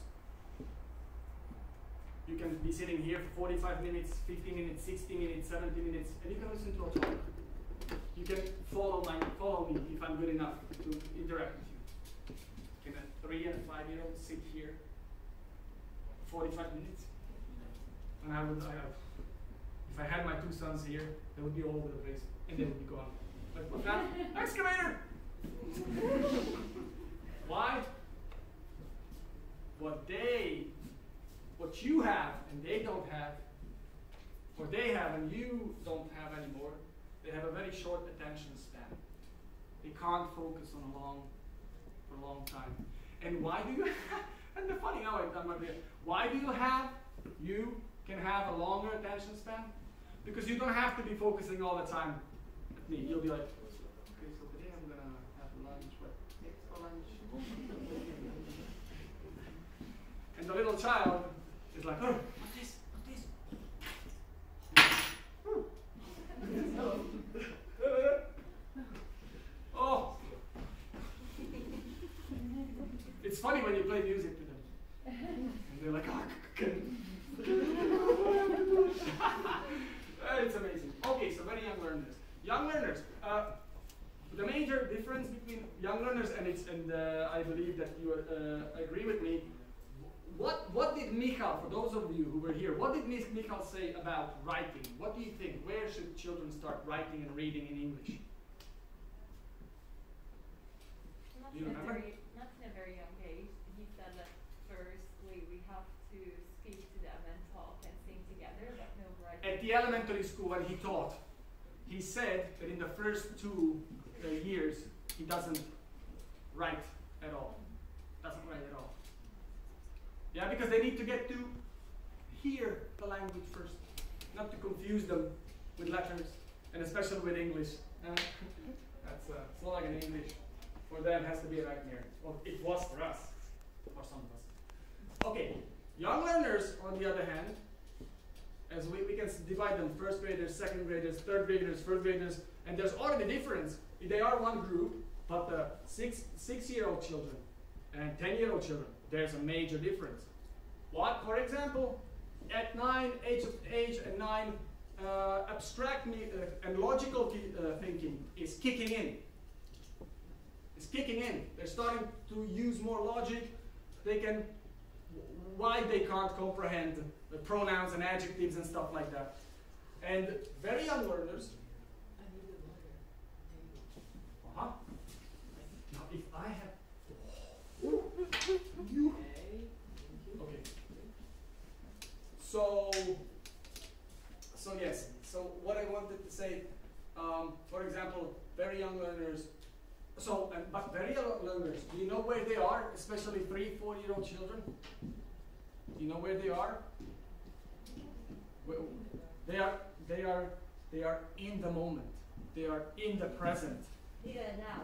[SPEAKER 1] you can be sitting here for 45 minutes, 50 minutes, 60 minutes, 70 minutes, and you can listen to a talk. You can follow my follow me if I'm good enough to interact with you. Can a three and five year old sit here 45 minutes? And I would I have if I had my two sons here, they would be all over the place and they would be gone. Like what's that? Excavator! Why? What they what you have and they don't have, or they have and you don't have anymore, they have a very short attention span. They can't focus on a long, for a long time. And why do you have, and the funny how I've done my why do you have, you can have a longer attention span? Because you don't have to be focusing all the time at me. You'll be like, okay, so today I'm gonna have lunch, what next lunch? and the little child is like, oh, what's this? What's this? oh. It's funny when you play music to them. And they're like, oh, it's amazing. Okay, so very young learners. Young learners. Uh, the major difference between young learners and it's and uh, I believe that you uh, agree with me what, what did Michal, for those of you who were here, what did Michal say about writing? What do you think? Where should children start writing and reading in English?
[SPEAKER 7] Not,
[SPEAKER 1] Do you
[SPEAKER 7] in a
[SPEAKER 1] remember?
[SPEAKER 7] very, not in a very young age. He said that firstly we have to speak to them and talk and sing together, but no writing.
[SPEAKER 1] At the elementary school, when he taught, he said that in the first two uh, years, he doesn't write at all. Doesn't write at all. Yeah, because they need to get to hear the language first, not to confuse them with letters, and especially with English. Uh, that's uh, it's not like an English. For them, has to be a nightmare. Well, it was for us, for some of us. Okay, young learners, on the other hand, as we, we can divide them first graders, second graders, third graders, first graders, and there's already difference. They are one group, but the six six year old children and ten year old children there's a major difference. What, for example, at nine, age of age and nine, uh, abstract me, uh, and logical uh, thinking is kicking in. It's kicking in. They're starting to use more logic. They can, why they can't comprehend the pronouns and adjectives and stuff like that. And very young learners. Uh-huh. Now, if I have you. Okay. So, so yes. So what I wanted to say, um, for example, very young learners. So, but very young learners, do you know where they are? Especially three, four-year-old children. Do you know where they are? They are, they are, they are in the moment. They are in the present.
[SPEAKER 3] Here now.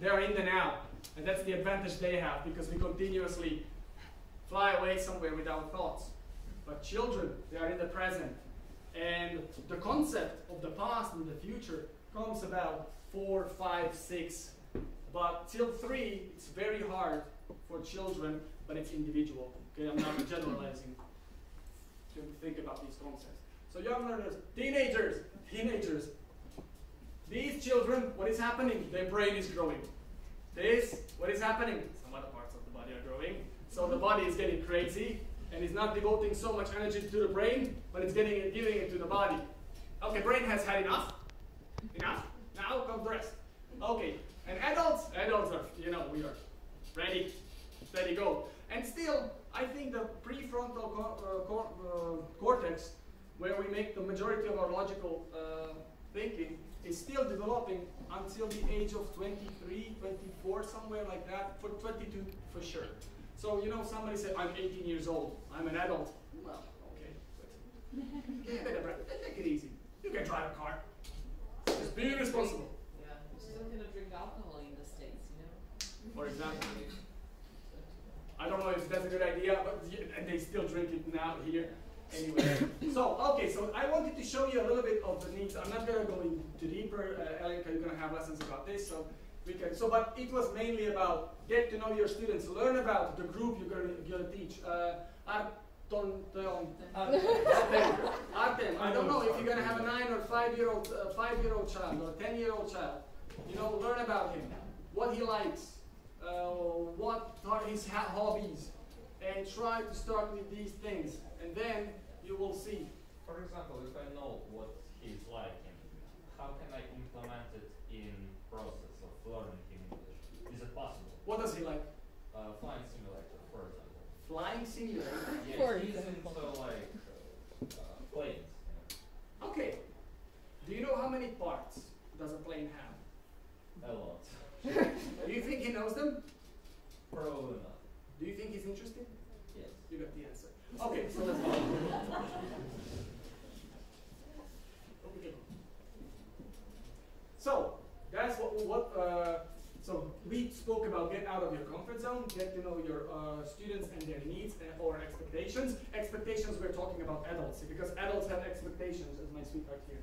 [SPEAKER 1] They are in the now. And that's the advantage they have because we continuously fly away somewhere with our thoughts. But children, they are in the present. And the concept of the past and the future comes about four, five, six. But till three, it's very hard for children, but it's individual. Okay, I'm not generalizing to think about these concepts. So young learners, teenagers, teenagers. These children, what is happening? Their brain is growing. This, what is happening? Some other parts of the body are growing. So the body is getting crazy and is not devoting so much energy to the brain, but it's getting it, giving it to the body. Okay, brain has had enough. Enough. Now comes the rest. Okay, and adults, adults are, you know, we are ready, steady, go. And still, I think the prefrontal uh, cor- uh, cortex, where we make the majority of our logical uh, thinking, is still developing until the age of 23, 24, somewhere like that, for 22 for sure. So, you know, somebody said, I'm 18 years old, I'm an adult. Well, okay, but it take it easy. You can drive a car. Just be responsible,
[SPEAKER 8] Yeah, you're still gonna drink alcohol in the States, you know?
[SPEAKER 1] for example. I don't know if that's a good idea, but and they still drink it now here. Anyway, so okay, so I wanted to show you a little bit of the needs. I'm not gonna go into deeper. Uh, you're gonna have lessons about this, so we can. So, but it was mainly about get to know your students, learn about the group you're gonna, you're gonna teach. Uh, Artem. I don't know if you're gonna have a nine or five year old, uh, five year old child or ten year old child. You know, learn about him, what he likes, uh, what are his hobbies, and try to start with these things, and then you will see.
[SPEAKER 9] For example, if I know what he's liking, how can I implement it in process of learning English? Is it possible?
[SPEAKER 1] What does he like?
[SPEAKER 9] Uh, flying simulator, for example.
[SPEAKER 1] Flying simulator.
[SPEAKER 9] Yes,
[SPEAKER 8] For
[SPEAKER 9] he's
[SPEAKER 8] example.
[SPEAKER 9] into like uh, uh, planes. you
[SPEAKER 1] Okay. Do you know how many parts does a plane have?
[SPEAKER 9] A lot.
[SPEAKER 1] Do you think he knows them?
[SPEAKER 9] Probably not.
[SPEAKER 1] Do you think he's interested?
[SPEAKER 9] Yes.
[SPEAKER 1] You got the answer. Okay, so let's go. Okay. So, guys, what, what uh, so we spoke about get out of your comfort zone, get to know your uh, students and their needs and, or expectations. Expectations, we're talking about adults, because adults have expectations, as my sweetheart here.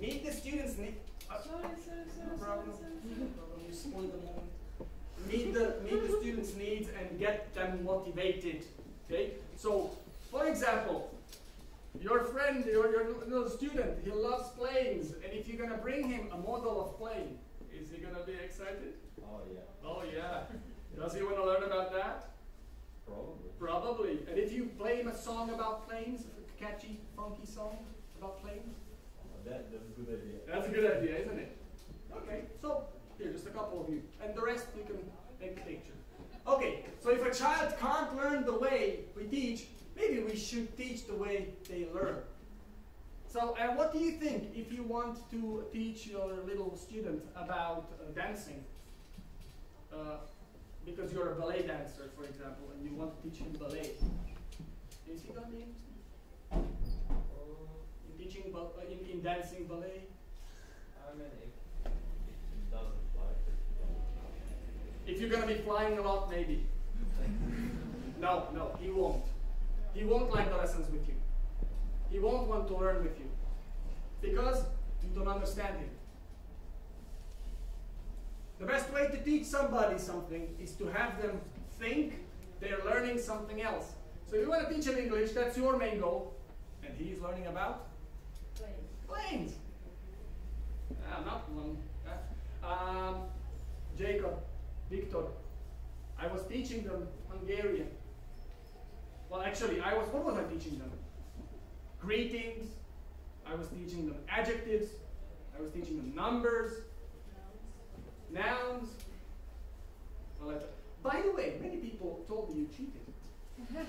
[SPEAKER 1] Meet the students' need. Uh,
[SPEAKER 8] Sorry, sorry,
[SPEAKER 1] no
[SPEAKER 8] sorry,
[SPEAKER 1] problem.
[SPEAKER 8] sorry,
[SPEAKER 1] No problem. You spoiled the moment. Meet the meet the students' needs and get them motivated. Okay. So, for example, your friend, your your little student, he loves planes, and if you're gonna bring him a model of plane, is he gonna be excited?
[SPEAKER 9] Oh yeah.
[SPEAKER 1] Oh yeah. Does he want to learn about that?
[SPEAKER 9] Probably.
[SPEAKER 1] Probably. And if you play him a song about planes, a catchy, funky song about planes, oh,
[SPEAKER 9] That that's a good idea.
[SPEAKER 1] That's a good idea, isn't it? Okay, so here, just a couple of you, and the rest we can make the picture. Okay, so if a child can't learn the way we teach, maybe we should teach the way they learn. So, and what do you think if you want to teach your little student about uh, dancing? Uh, because you're a ballet dancer, for example, and you want to teach him ballet. Is he gonna be interested? In teaching, uh, in, in dancing ballet?
[SPEAKER 9] I mean, if, if doesn't it,
[SPEAKER 1] If you're gonna be flying a lot, maybe. No, no, he won't. He won't like the lessons with you. He won't want to learn with you. Because you don't understand him. The best way to teach somebody something is to have them think they're learning something else. So if you want to teach him English, that's your main goal. And he's learning about planes. Planes. Ah, not one. ah. Um, Jacob, Victor, I was teaching them Hungarian. Well, actually, I was, what was I teaching them? Greetings. I was teaching them adjectives. I was teaching them numbers, nouns. Well, by the way, many people told me you cheated.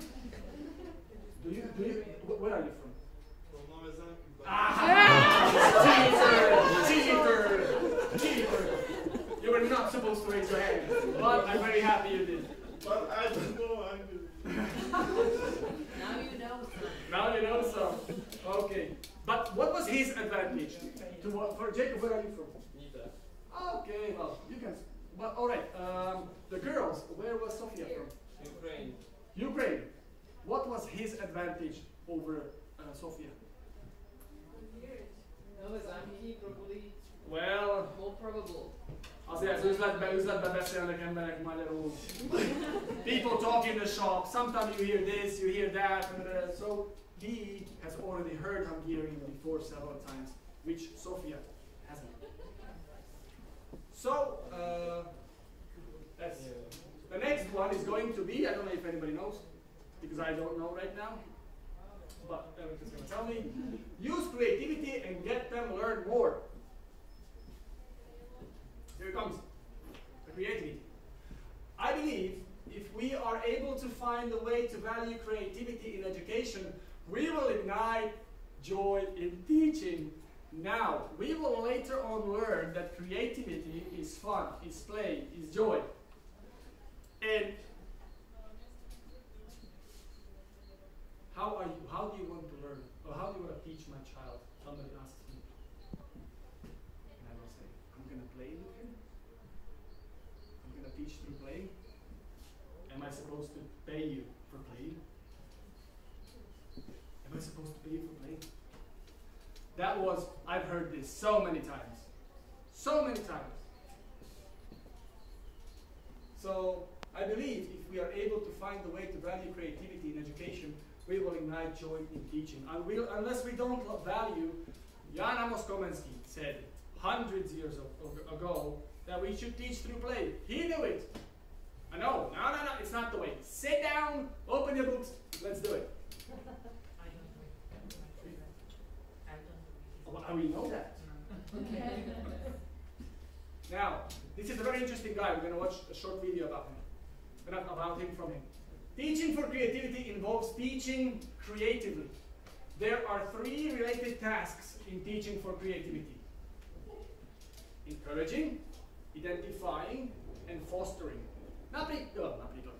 [SPEAKER 1] Do you, do you, wh- where are you from?
[SPEAKER 2] From Zámky, but
[SPEAKER 1] Ah! cheater! Cheater! Cheater! You were not supposed to raise your hand, but I'm very happy you did.
[SPEAKER 2] but I don't know Hungary.
[SPEAKER 8] Now you know some.
[SPEAKER 1] Now you know some. Okay. But what was his advantage? To what, for Jacob, where are you from?
[SPEAKER 6] Nitra.
[SPEAKER 1] Okay, well, you can. But all right. Um, the girls. Where was Sofia from?
[SPEAKER 6] Ukraine.
[SPEAKER 1] Ukraine. What was his advantage over uh, Sofia?
[SPEAKER 8] Nové Zámky probably
[SPEAKER 1] Well,
[SPEAKER 8] more probable.
[SPEAKER 1] Azért az beszélnek emberek magyarul. People talk in the shop. Sometimes you hear this, you hear that, uh, so he has already heard Hungarian before several times, which Sofia hasn't. So uh, that's the next one is going to be. I don't know if anybody knows, because I don't know right now. But Eric is going to tell me. Use creativity and get them learn more. Here it comes. The creativity. I believe if we are able to find a way to value creativity in education, we will ignite joy in teaching. Now, we will later on learn that creativity is fun, is play, is joy. And how are you how do you want to learn? Or how do you want to teach my child? Somebody asks me. And I will say, I'm gonna play with I'm gonna teach through play. Am I supposed to pay you for playing? Am I supposed to pay you for play. That was, I've heard this so many times. So many times. So I believe if we are able to find a way to value creativity in education, we will ignite joy in teaching. And we'll, unless we don't value, Jan Amos Komensky said hundreds years ago that we should teach through play. He knew it. I know, no, no, no, it's not the way. Sit down, open your books, let's do it.
[SPEAKER 5] I don't know. I don't know.
[SPEAKER 1] Oh, well, we know that. Okay. Now, this is a very interesting guy. We're going to watch a short video about him. Not about him from him. Teaching for creativity involves teaching creatively. There are three related tasks in teaching for creativity encouraging, identifying, and fostering. Big.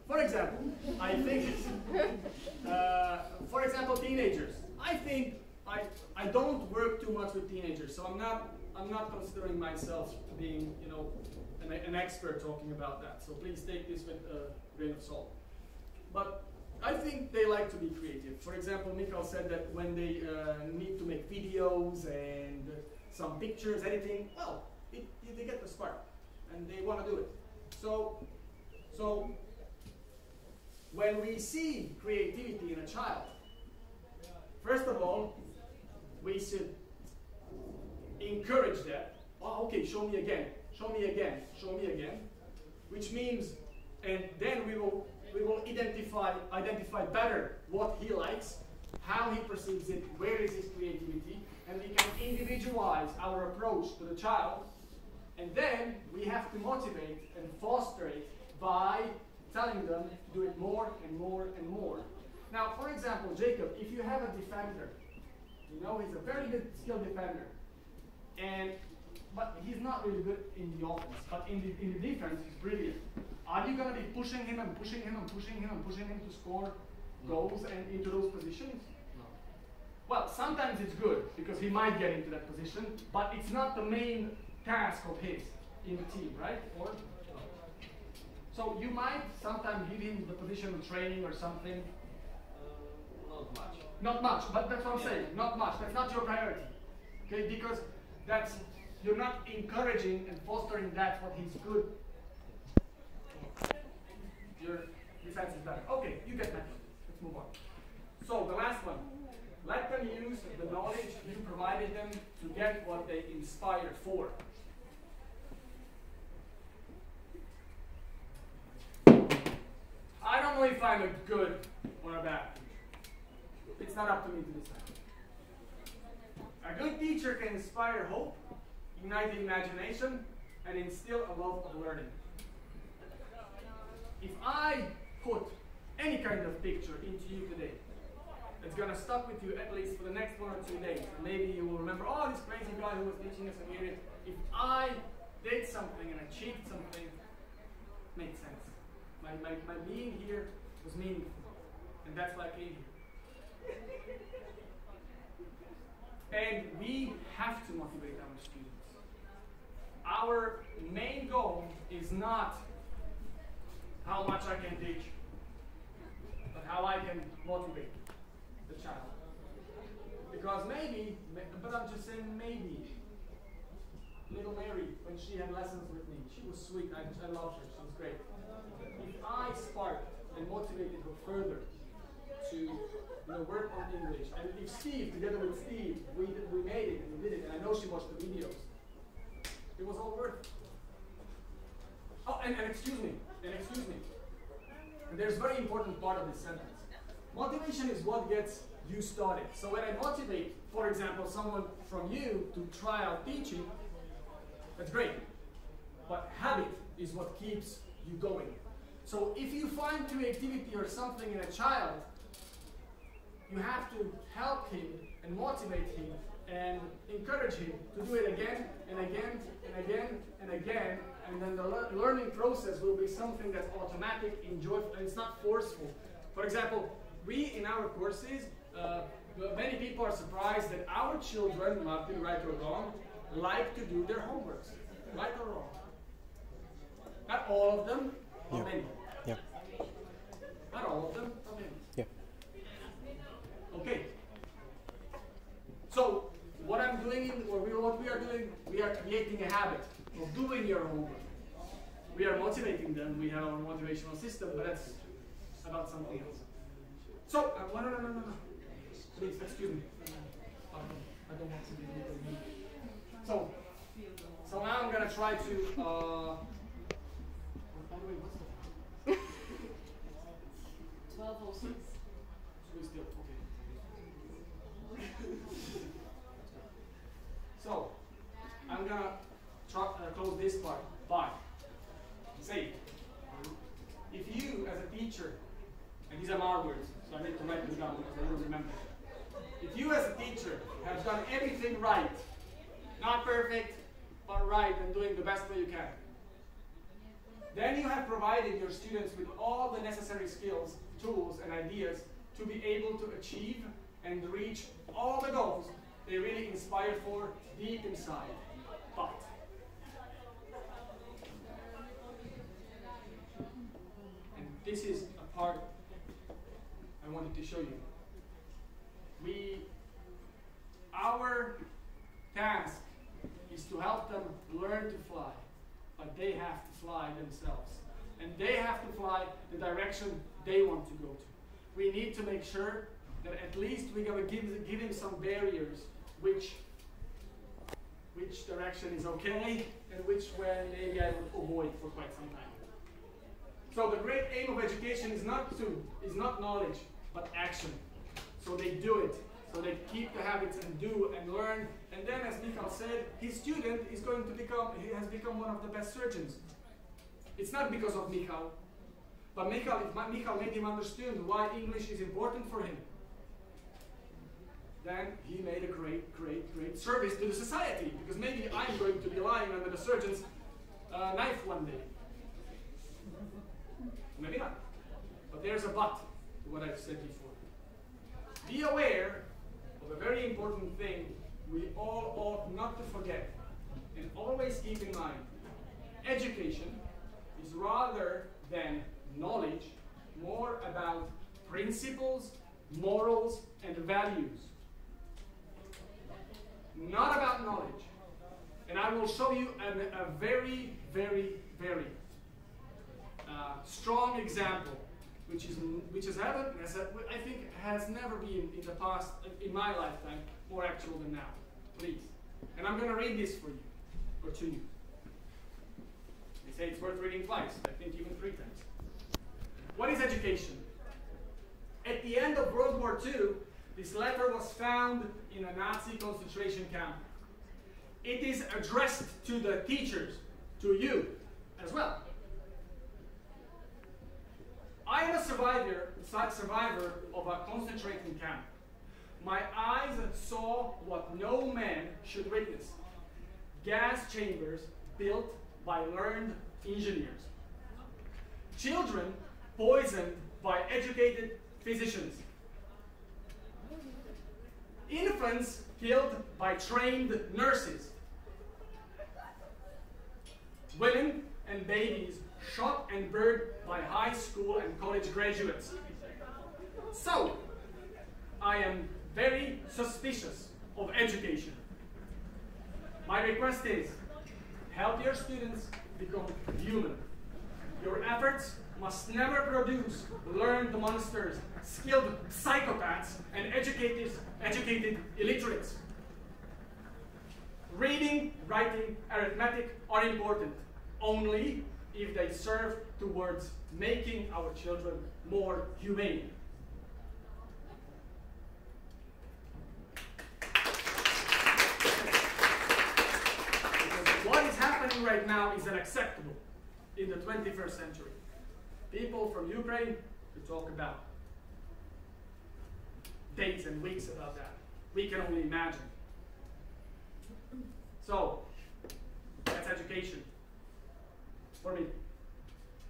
[SPEAKER 1] For example, I think, uh, for example, teenagers. I think I, I don't work too much with teenagers, so I'm not I'm not considering myself being you know an, an expert talking about that. So please take this with a grain of salt. But I think they like to be creative. For example, Mikhail said that when they uh, need to make videos and some pictures, editing, well, it, it- they get the spark and they want to do it. So, so when we see creativity in a child, first of all, we should encourage that. Oh, okay, show me again, show me again, show me again, which means, and then we will we will identify identify better what he likes, how he perceives it, where is his creativity, and we can individualize our approach to the child. And then we have to motivate and foster it by telling them to do it more and more and more. Now, for example, Jacob, if you have a defender, you know he's a very good skilled defender, and but he's not really good in the offense. But in the in the defense, he's brilliant. Are you going to be pushing him and pushing him and pushing him and pushing him to score goals and into those positions?
[SPEAKER 6] No.
[SPEAKER 1] Well, sometimes it's good because he might get into that position, but it's not the main task of his in the team, right? Or so you might sometimes give him the position of training or something.
[SPEAKER 6] Uh, not much.
[SPEAKER 1] Not much, but that's what I'm saying. Not much. That's not your priority. Okay, because that's you're not encouraging and fostering that what he's good. Your defense is better. Okay, you get that. Let's move on. So the last one. Let them use the knowledge you provided them to get what they inspire for. I don't know if I'm a good or a bad teacher. It's not up to me to decide. A good teacher can inspire hope, ignite the imagination, and instill a love of learning. If I put any kind of picture into you today, it's gonna stuck with you at least for the next one or two days. Maybe you will remember, oh, this crazy guy who was teaching us in here. If I did something and achieved something, made sense. My, my, my being here was meaningful. And that's why I came here. And we have to motivate our students. Our main goal is not how much I can teach, but how I can motivate the child. Because maybe, but I'm just saying maybe, little Mary, when she had lessons with me, she was sweet. I, I loved her. She was great. If I sparked and motivated her further to you know, work on English, and if Steve, together with Steve, we, did, we made it and we did it, and I know she watched the videos, it was all worth it. Oh, and, and excuse me, and excuse me. And There's very important part of this sentence. Motivation is what gets you started. So when I motivate, for example, someone from you to try out teaching, that's great. But habit is what keeps you going. So if you find creativity or something in a child, you have to help him and motivate him and encourage him to do it again and again and again and again. And then the lear- learning process will be something that's automatic, enjoyable, and it's not forceful. For example, we in our courses, uh, many people are surprised that our children, Martin, right or wrong, like to do their homeworks. Right or wrong? Not all of them, but
[SPEAKER 10] Yeah.
[SPEAKER 1] many.
[SPEAKER 10] Yeah.
[SPEAKER 1] Not all of them, but many.
[SPEAKER 10] Yeah.
[SPEAKER 1] Okay. So what I'm doing, in, or we, what we are doing, we are creating a habit of doing your homework. We are motivating them. We have our motivational system, but that's about something else. So, uh, no, no, no, no, no. Please, excuse me. I don't want to be. So, so now I'm gonna try to. Uh, by the way, what's the
[SPEAKER 8] Twelve six.
[SPEAKER 1] So we still okay. so I'm gonna try, uh, close this part by say if you as a teacher and these are my words, so I need to write them down because I don't remember. If you as a teacher have done everything right, not perfect, but right and doing the best way you can, then you have provided your students with all the necessary skills, tools, and ideas to be able to achieve and reach all the goals they really inspire for deep inside. But and this is a part I wanted to show you. We our task is to help them learn to fly but they have to fly themselves. And they have to fly the direction they want to go to. We need to make sure that at least we're going to give, give him some barriers which, which direction is okay and which way maybe I would avoid for quite some time. So the great aim of education is not to is not knowledge, but action. So they do it. So they keep the habits and do and learn. And then, as Mikhail said, his student is going to become, he has become one of the best surgeons. It's not because of Mikhail, but Mikhail, made him understand why English is important for him, then he made a great, great, great service to the society. Because maybe I'm going to be lying under the surgeon's uh, knife one day. Maybe not. But there's a but to what I've said before. Be aware of a very important thing we all ought not to forget and always keep in mind. Education is rather than knowledge more about principles, morals, and values. Not about knowledge. And I will show you an, a very, very, very uh, strong example which is which has haven't I think has never been in the past in my lifetime more actual than now. Please, and I'm going to read this for you or to you. They say it's worth reading twice. I think even three times. What is education? At the end of World War II, this letter was found in a Nazi concentration camp. It is addressed to the teachers, to you as well. I am a survivor, survivor of a concentration camp. My eyes saw what no man should witness. Gas chambers built by learned engineers. Children poisoned by educated physicians. Infants killed by trained nurses. Women and babies shot and burned by high school and college graduates. So, I am very suspicious of education. My request is, help your students become human. Your efforts must never produce learned monsters, skilled psychopaths, and educated, educated illiterates. Reading, writing, arithmetic are important. Only if they serve towards making our children more humane. What is happening right now is unacceptable in the 21st century. People from Ukraine to talk about days and weeks about that. We can only imagine. So, that's education for me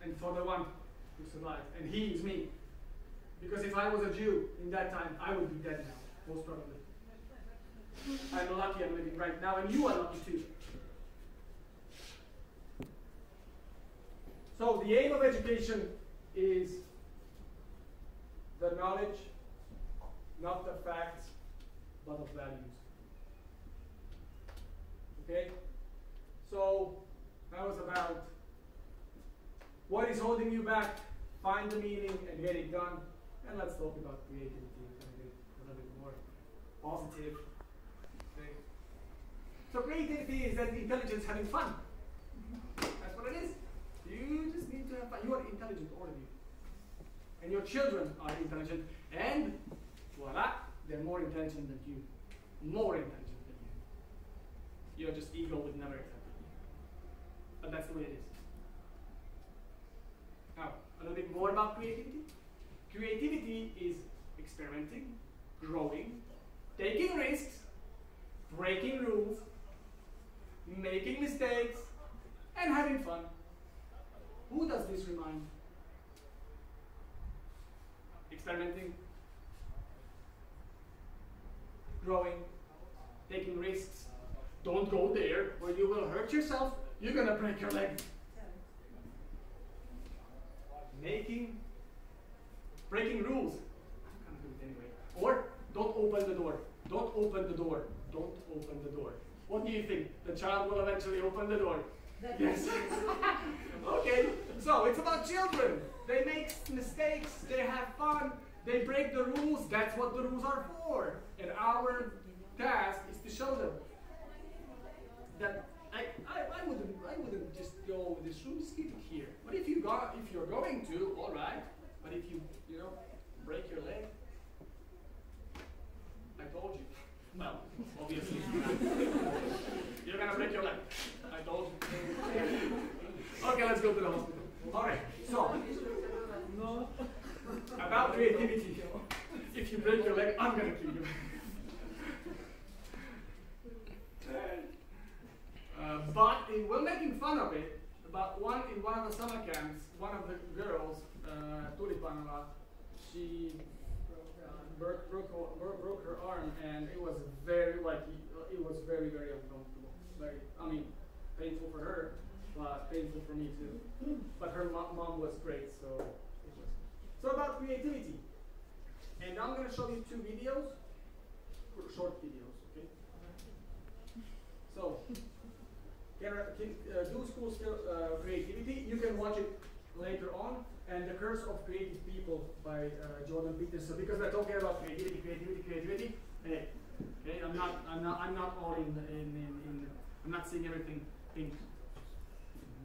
[SPEAKER 1] and for the one who survived. And he is me. Because if I was a Jew in that time, I would be dead now, most probably. I'm lucky I'm living right now, and you are lucky too. So the aim of education is the knowledge, not the facts, but of values. Okay? So that was about what is holding you back, find the meaning and get it done. And let's talk about creativity a little bit more positive. Okay? So creativity is that intelligence having fun. That's what it is. You just need to have fun. You are intelligent, all of you. And your children are intelligent. And voila, they're more intelligent than you. More intelligent than you. You're just ego with never accept it. But that's the way it is. A little bit more about creativity. Creativity is experimenting, growing, taking risks, breaking rules, making mistakes, and having fun. Who does this remind? Experimenting, growing, taking risks. Don't go there or you will hurt yourself. You're gonna break your leg. Making, breaking rules. I'm gonna do it anyway. Or don't open the door. Don't open the door. Don't open the door. What do you think? The child will eventually open the door. Yes. okay. So it's about children. They make mistakes. They have fun. They break the rules. That's what the rules are for. And our task is to show them that I, I, wouldn't I wouldn't just go this room. Just here. But if you go if you're going to, all right. But if you you know break your leg, I told you. Well, obviously. You're gonna break your leg. I told you. okay, let's go to the hospital. Alright, so no. about creativity. If you break your leg, I'm gonna kill you. uh, but we're making fun of it. But one in one of the summer camps, one of the girls, uh, Tulipanova, she broke, broke, broke, broke her arm, and it was very like it was very very uncomfortable. Very, I mean, painful for her, but painful for me too. But her mom, mom was great, so it was. So about creativity, and now I'm gonna show you two videos, short videos, okay? So, can, can uh, do schools kill uh, creativity. You can watch it later on and The Curse of Creative People by uh, Jordan Peterson. So because we're talking about creativity, creativity, creativity. Hey, okay, I'm not, I'm not, I'm not all in, in, in, in I'm not seeing everything pink.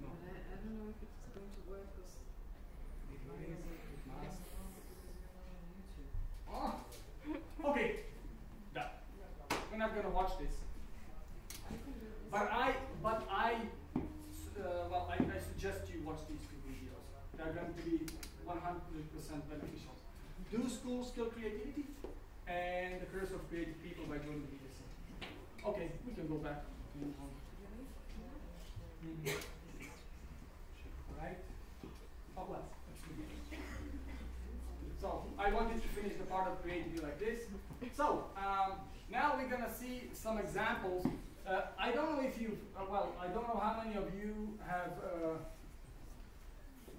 [SPEAKER 1] No.
[SPEAKER 3] I, I don't know if it's going to work because it's on YouTube.
[SPEAKER 1] Oh, okay. Done. We're not gonna watch this. But I, uh, well, I, I suggest you watch these two videos. They're going to be 100% beneficial. Do schools kill Creativity and The Curse of Creative People by Jordan Peterson. Okay, we can go back. Mm-hmm. Right? Oh, well, So, I wanted to finish the part of creativity like this. So, um, now we're gonna see some examples. Uh, I don't know if you, uh, well, I don't know how many of you have uh,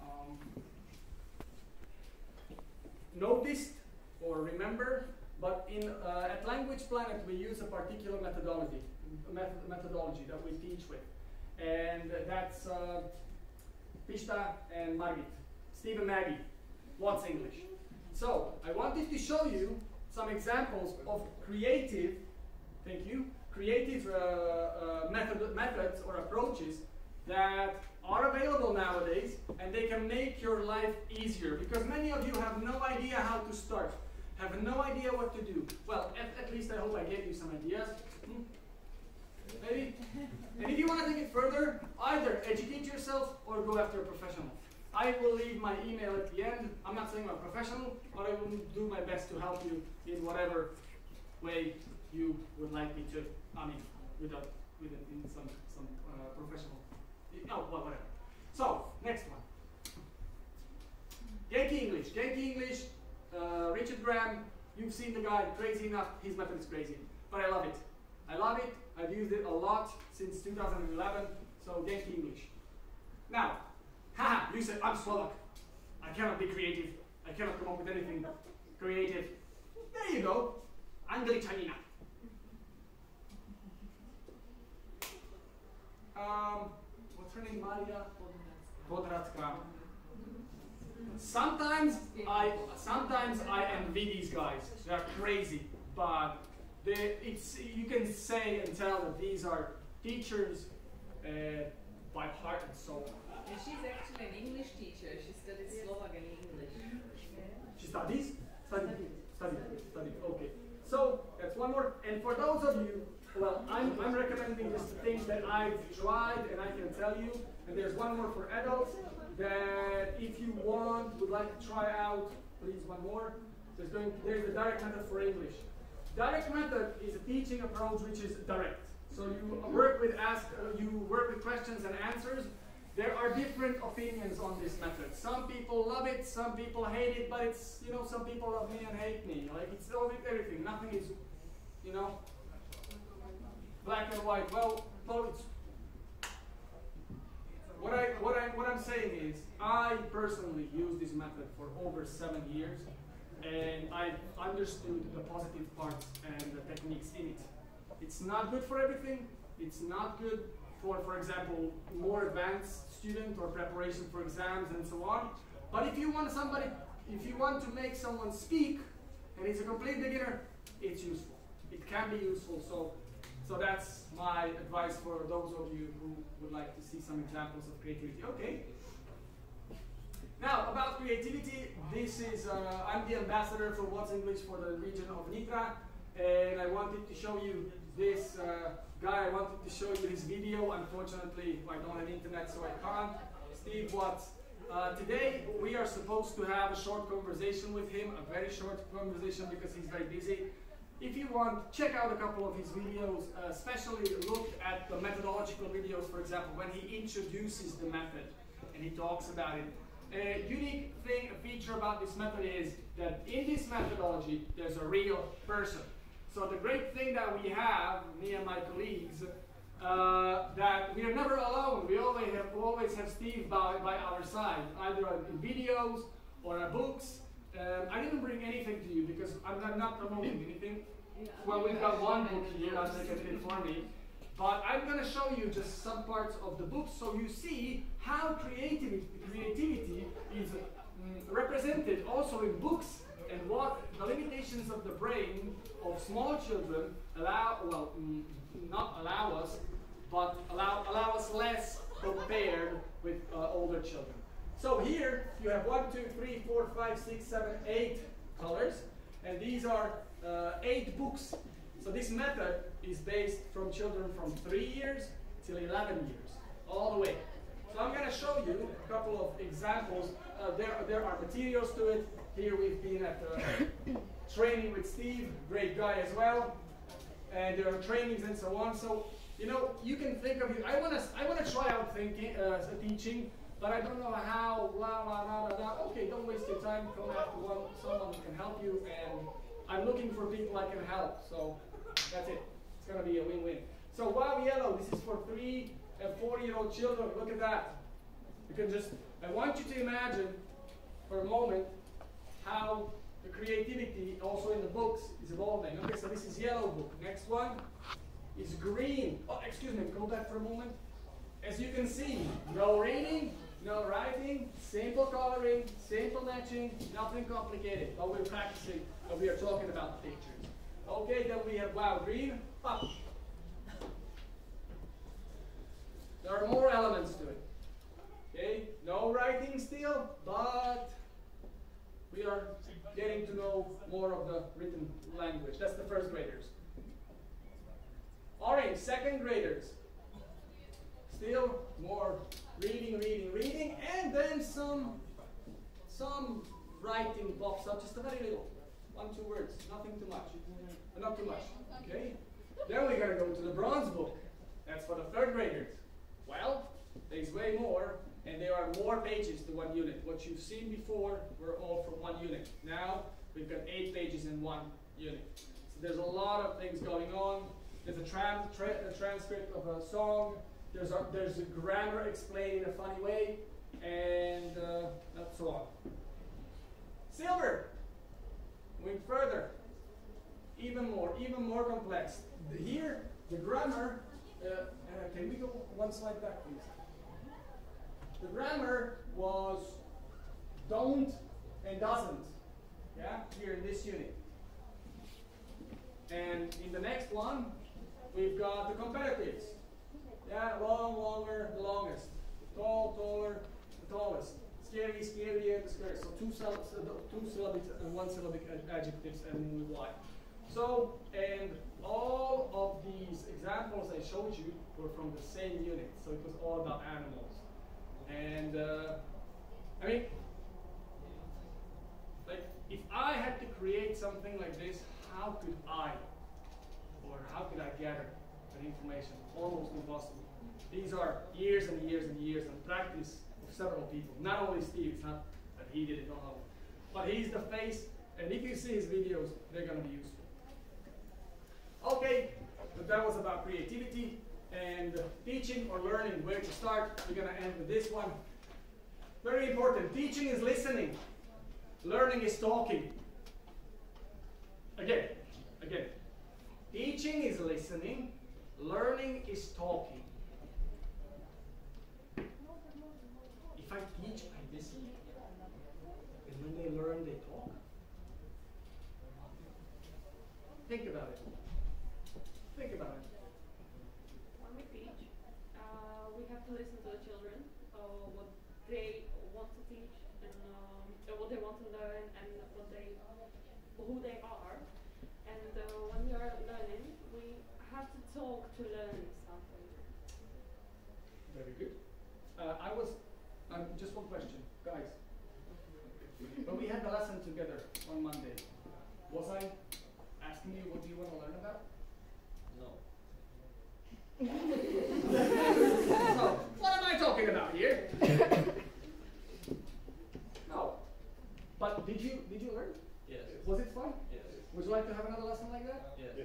[SPEAKER 1] um, noticed or remember, but in uh, at Language Planet we use a particular methodology, method, methodology that we teach with, and that's uh, and Margit, Steve and Maggie, What's English? So I wanted to show you some examples of creative, thank you, creative uh, uh, method, methods or approaches that are available nowadays and they can make your life easier because many of you have no idea how to start, have no idea what to do. Well, at, at least I hope I gave you some ideas. Hmm? Maybe? And if you want to take it further, either educate yourself or go after a professional. I will leave my email at the end. I'm not saying I'm a professional, but I will do my best to help you in whatever way you would like me to. I mean, without, with in some some uh, professional. No, whatever. So next one. Yankee English. Yankee English. Uh, Richard Graham. You've seen the guy. Crazy enough. His method is crazy, but I love it. I love it. I've used it a lot since 2011. So Yankee English. Now, haha, you said I'm Slovak. I cannot be creative. I cannot come up with anything creative. There you go. Anglichanina. what's her name? Maria Podratska. Sometimes I sometimes I envy these guys. They're crazy, but they, it's you can say and tell that these are teachers uh, by heart and soul.
[SPEAKER 8] And she's actually an English teacher. She studied Slovak and English.
[SPEAKER 1] She studies? Studied. Studied. Studied. Okay. So that's one more. And for those of you, well, I'm, I'm recommending just the things that I've tried and I can tell you. And there's one more for adults that if you want, would like to try out, please one more. There's going there's a direct method for English. Direct method is a teaching approach which is direct. So you work with ask, uh, you work with questions and answers. There are different opinions on this method. Some people love it, some people hate it, but it's you know some people love me and hate me. Like it's all everything. Nothing is, you know, black and white. Well, what I what I what I'm saying is I personally use this method for over seven years, and I understood the positive parts and the techniques in it. It's not good for everything. It's not good for, for example, more advanced student or preparation for exams and so on. But if you want somebody, if you want to make someone speak, and he's a complete beginner, it's useful. It can be useful. So, so that's my advice for those of you who would like to see some examples of creativity. Okay. Now, about creativity, this is, uh, I'm the ambassador for What's English for the region of Nitra, and I wanted to show you this uh, guy. I wanted to show you his video. Unfortunately, I don't have internet, so I can't. Steve Watts. Uh, today, we are supposed to have a short conversation with him, a very short conversation because he's very busy. If you want, check out a couple of his videos, uh, especially look at the methodological videos, for example, when he introduces the method and he talks about it. A unique thing, a feature about this method is that in this methodology, there's a real person. So the great thing that we have, me and my colleagues, uh, that we are never alone. We always have, always have Steve by, by our side, either in videos or in books. Um, I didn't bring anything to you because I'm, I'm not promoting anything. Well, we've got one book here, I'll take it for me. But I'm going to show you just some parts of the book so you see how creativity, creativity is mm, represented also in books and what the limitations of the brain of small children allow, well, mm, not allow us, but allow, allow us less compared with uh, older children. So here you have one, two, three, four, five, six, seven, eight colors, and these are uh, eight books. So this method is based from children from three years till 11 years, all the way. So I'm going to show you a couple of examples. Uh, there, there are materials to it. Here we've been at uh, training with Steve, great guy as well. And there are trainings and so on. So, you know, you can think of it. I want to I wanna try out thinking, uh, teaching, but I don't know how. Okay, don't waste your time. Come after one, someone who can help you. And I'm looking for people I can help. So that's it. It's going to be a win-win. So wow yellow, this is for three and four-year-old children. Look at that. You can just, I want you to imagine for a moment how the creativity also in the books is evolving. Okay, so this is yellow book. Next one is green. Oh, excuse me, go back for a moment. As you can see, no reading, no writing, simple coloring, simple matching, nothing complicated. But we're practicing, and we are talking about pictures. Okay, then we have wow green, up. There are more elements to it. Okay, no writing still, but we are getting to know more of the written language. That's the first graders. Orange, second graders. Still more reading, reading, reading, and then some some writing pops up, just a very little. One, two words, nothing too much. Uh, not too much. Okay? Then we're gonna go to the bronze book. That's for the third graders. Well, there's way more, and there are more pages to one unit. What you've seen before were all from one unit. Now we've got eight pages in one unit. So there's a lot of things going on. There's a, tra a transcript of a song. There's a, there's a grammar explained in a funny way, and uh, so on. Silver. Moving further, even more, even more complex. The, here, the grammar. Uh, uh, can we go one slide back, please? the grammar was don't and doesn't. Yeah, here in this unit. And in the next one, we've got the comparatives. Yeah, long, longer, the longest. Tall, taller, the tallest. Scary, scarier, the scariest. So two, two syllabic and one syllabic ad- adjectives and with Y. So, and all of these examples I showed you were from the same unit. So it was all about animals. And, uh, I mean, like, if I had to create something like this, how could I, or how could I gather that information? Almost impossible. These are years and years and years and practice of several people. Not only Steve, it's not that he did it alone. But he's the face, and if you see his videos, they're going to be useful. Okay, but that was about creativity and teaching or learning, where to start. We're going to end with this one. Very important. Teaching is listening. Learning is talking. Again, again. Teaching is listening. Learning is talking. If I teach, I listen. And when they learn, they talk. Think about it. Think about it.
[SPEAKER 7] When we teach, uh, we have to listen to the children, uh, what they want to teach and um, uh, what they want to learn and what they, who they are. And uh, when we are learning, we have to talk to learn something.
[SPEAKER 1] Very good. Uh, I was, um, just one question, guys. When we had the lesson together on Monday, was I asking you what do you want to learn about?
[SPEAKER 6] No.
[SPEAKER 1] so, what am I talking about here? no. But did you did you learn?
[SPEAKER 6] Yes.
[SPEAKER 1] Was it fun?
[SPEAKER 6] Yes.
[SPEAKER 1] Would you like to have another lesson like that?
[SPEAKER 6] Yes.
[SPEAKER 1] So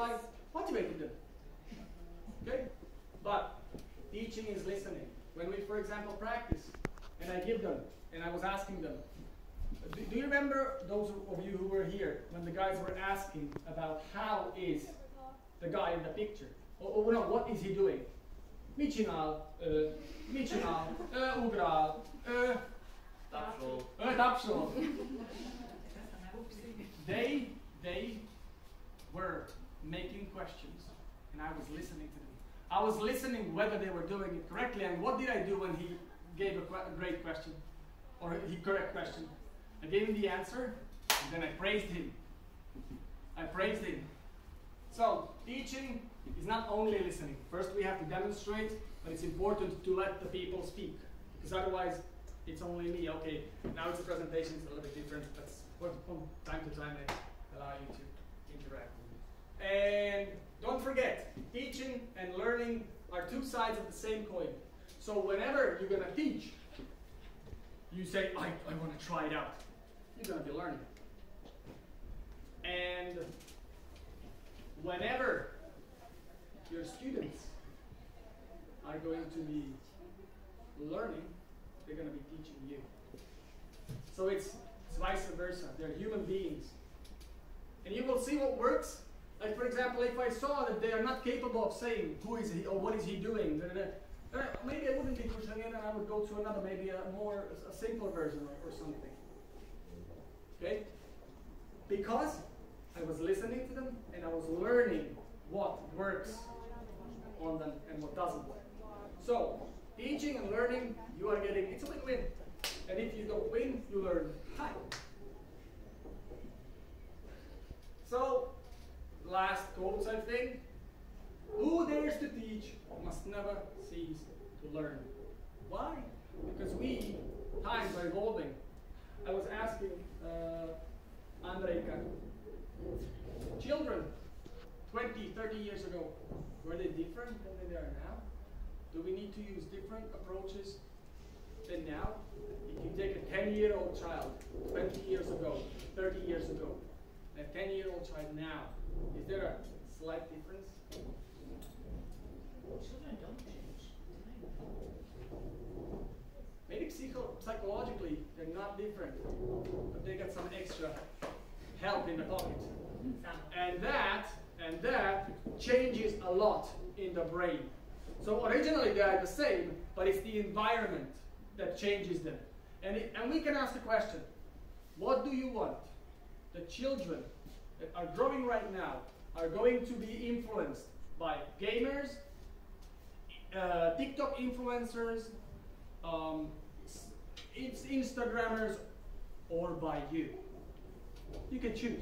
[SPEAKER 1] I motivated them. Okay? But teaching is listening. When we, for example, practice, and I give them, and I was asking them, do, do you remember those of you who were here when the guys were asking about how is the guy in the picture? Or, or no, what is he doing? Micsinál, uh, micsinál, uh, ugrál, uh,
[SPEAKER 6] Tapsol.
[SPEAKER 1] uh, tapsol. they they were making questions and I was listening to them. I was listening whether they were doing it correctly and what did I do when he gave a, que- a great question or he correct question. I gave him the answer and then I praised him. I praised him. So teaching is not only listening. First we have to demonstrate, but it's important to let the people speak because otherwise it's only me. Okay, now it's a presentation, it's a little bit different. What from time to time I allow you to. And don't forget, teaching and learning are two sides of the same coin. So whenever you're gonna teach, you say, I, I want to try it out. You're gonna be learning. And whenever your students are going to be learning, they're going to be teaching you. So it's, it's vice versa. They're human beings. And you will see what works. Like, for example, if I saw that they are not capable of saying who is he or what is he doing, then maybe I wouldn't be pushing in and I would go to another, maybe a more, a simpler version or, or something. Okay? Because I was listening to them and I was learning what works on them and what doesn't work. So, teaching and learning, you are getting, it's a win-win. And if you don't win, you learn. Hi. So, last I think. Who dares to teach must never cease to learn. Why? Because we, times are evolving. I was asking uh, Andrejka, children 20, 30 years ago, were they different than they are now? Do we need to use different approaches than now? If you take a 10 year old child 20 years ago, 30 years ago, a 10 year old child now, is there a slight difference?
[SPEAKER 8] Children don't change.
[SPEAKER 1] Maybe psycho- psychologically they're not different, but they got some extra help in the pocket. And that, and that changes a lot in the brain. So originally they are the same, but it's the environment that changes them. And, it, and we can ask the question, what do you want? The children that are growing right now are going to be influenced by gamers, uh, TikTok influencers, um, it's Instagrammers, or by you. You can choose.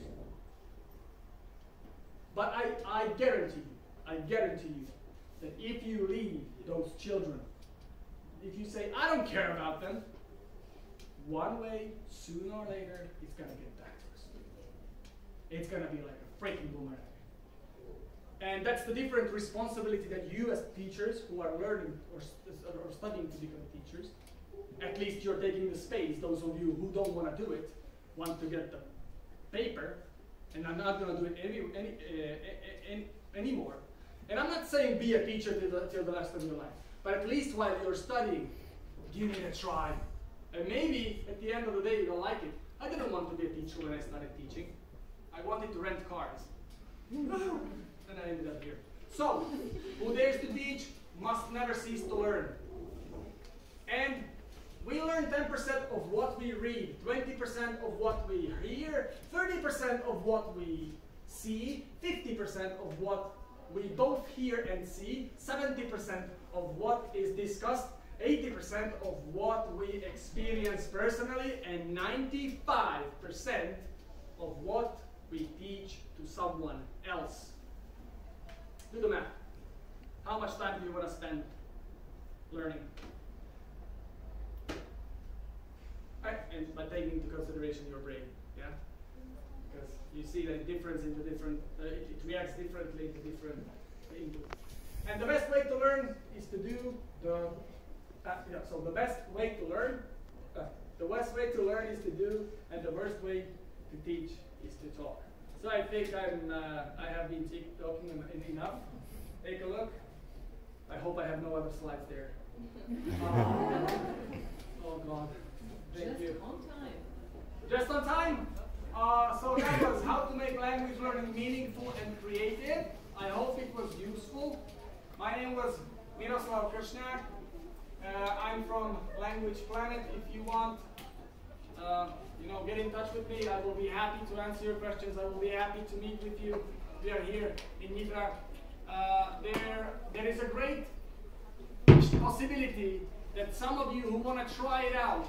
[SPEAKER 1] But I, I guarantee you, I guarantee you that if you leave those children, if you say, I don't care about them, one way, sooner or later, it's get back to us. It's gonna be like a freaking boomerang. And that's the different responsibility that you, as teachers who are learning or, or studying to become teachers, at least you're taking the space. Those of you who don't want to do it want to get the paper, and I'm not going to do it any, any, uh, any, anymore. And I'm not saying be a teacher till the, till the of your life, but at least while you're studying, give it a try. And maybe at the end of the day you don't like it. I didn't want to be a teacher when I started teaching. I wanted to rent cars. and I ended up here. So, who dares to teach must never cease to learn. And we learn 10% of what we read, 20% of what we hear, 30% of what we see, 50% of what we both hear and see, 70% of what is discussed, 80% of what we experience personally, and 95% of what we teach to someone else. Do the math. How much time do you want to spend learning? Right? And by taking into consideration your brain, yeah? Because you see the difference into different, uh, it, it reacts differently to different input. And the best way to learn is to do the, uh, yeah, so the best way to learn, uh, the best way to learn is to do, and the worst way to teach is to talk. So I think I'm, uh, I have been talking en- en- enough. Take a look. I hope I have no other slides there. oh, oh God. Thank
[SPEAKER 8] Just
[SPEAKER 1] you.
[SPEAKER 8] on time.
[SPEAKER 1] Just on time. Uh, so that was how to make language learning meaningful and creative. I hope it was useful. My name was Miroslav Krsnak. Uh, I'm from Language Planet. If you want, uh, you know, get in touch with me. I will be happy to answer your questions. I will be happy to meet with you. We are here in Nitra. Uh, there, there is a great possibility that some of you who want to try it out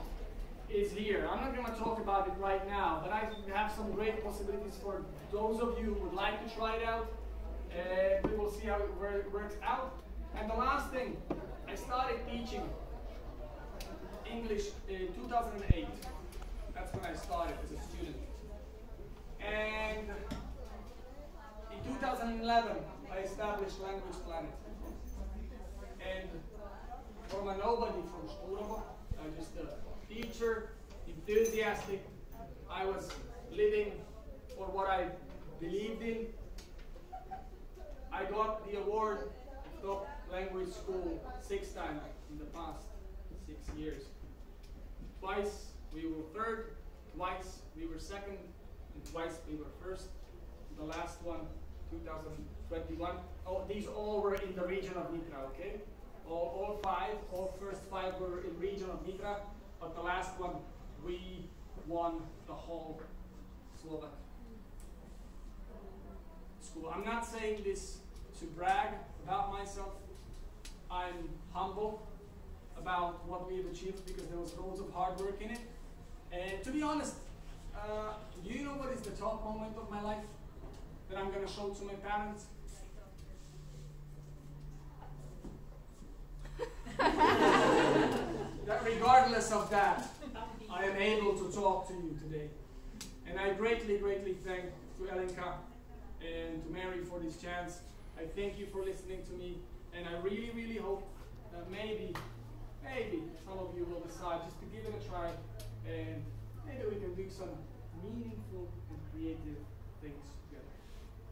[SPEAKER 1] is here. I'm not going to talk about it right now, but I have some great possibilities for those of you who would like to try it out. Uh, we will see how it works out. And the last thing, I started teaching English in 2008. That's when I started as a student. And in 2011, I established Language Planet. And from a nobody from Sturovo, I'm just a teacher, enthusiastic. I was living for what I believed in. I got the award top language school six times in the past six years. Twice we were third, twice we were second, and twice we were first. The last one, 2021. Oh, these all were in the region of Nitra, okay? All, all five, all first five were in region of Nitra, but the last one, we won the whole Slovak school. I'm not saying this to brag about myself. I'm humble about what we've achieved because there was loads of hard work in it. And to be honest, uh, do you know what is the top moment of my life that I'm gonna show to my parents? that regardless of that, I am able to talk to you today. And I greatly, greatly thank to Elenka and to Mary for this chance. I thank you for listening to me, and I really, really hope that maybe, maybe some of you will decide just to give it a try, and maybe we can do some meaningful and creative things together.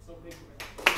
[SPEAKER 1] So thank you very much.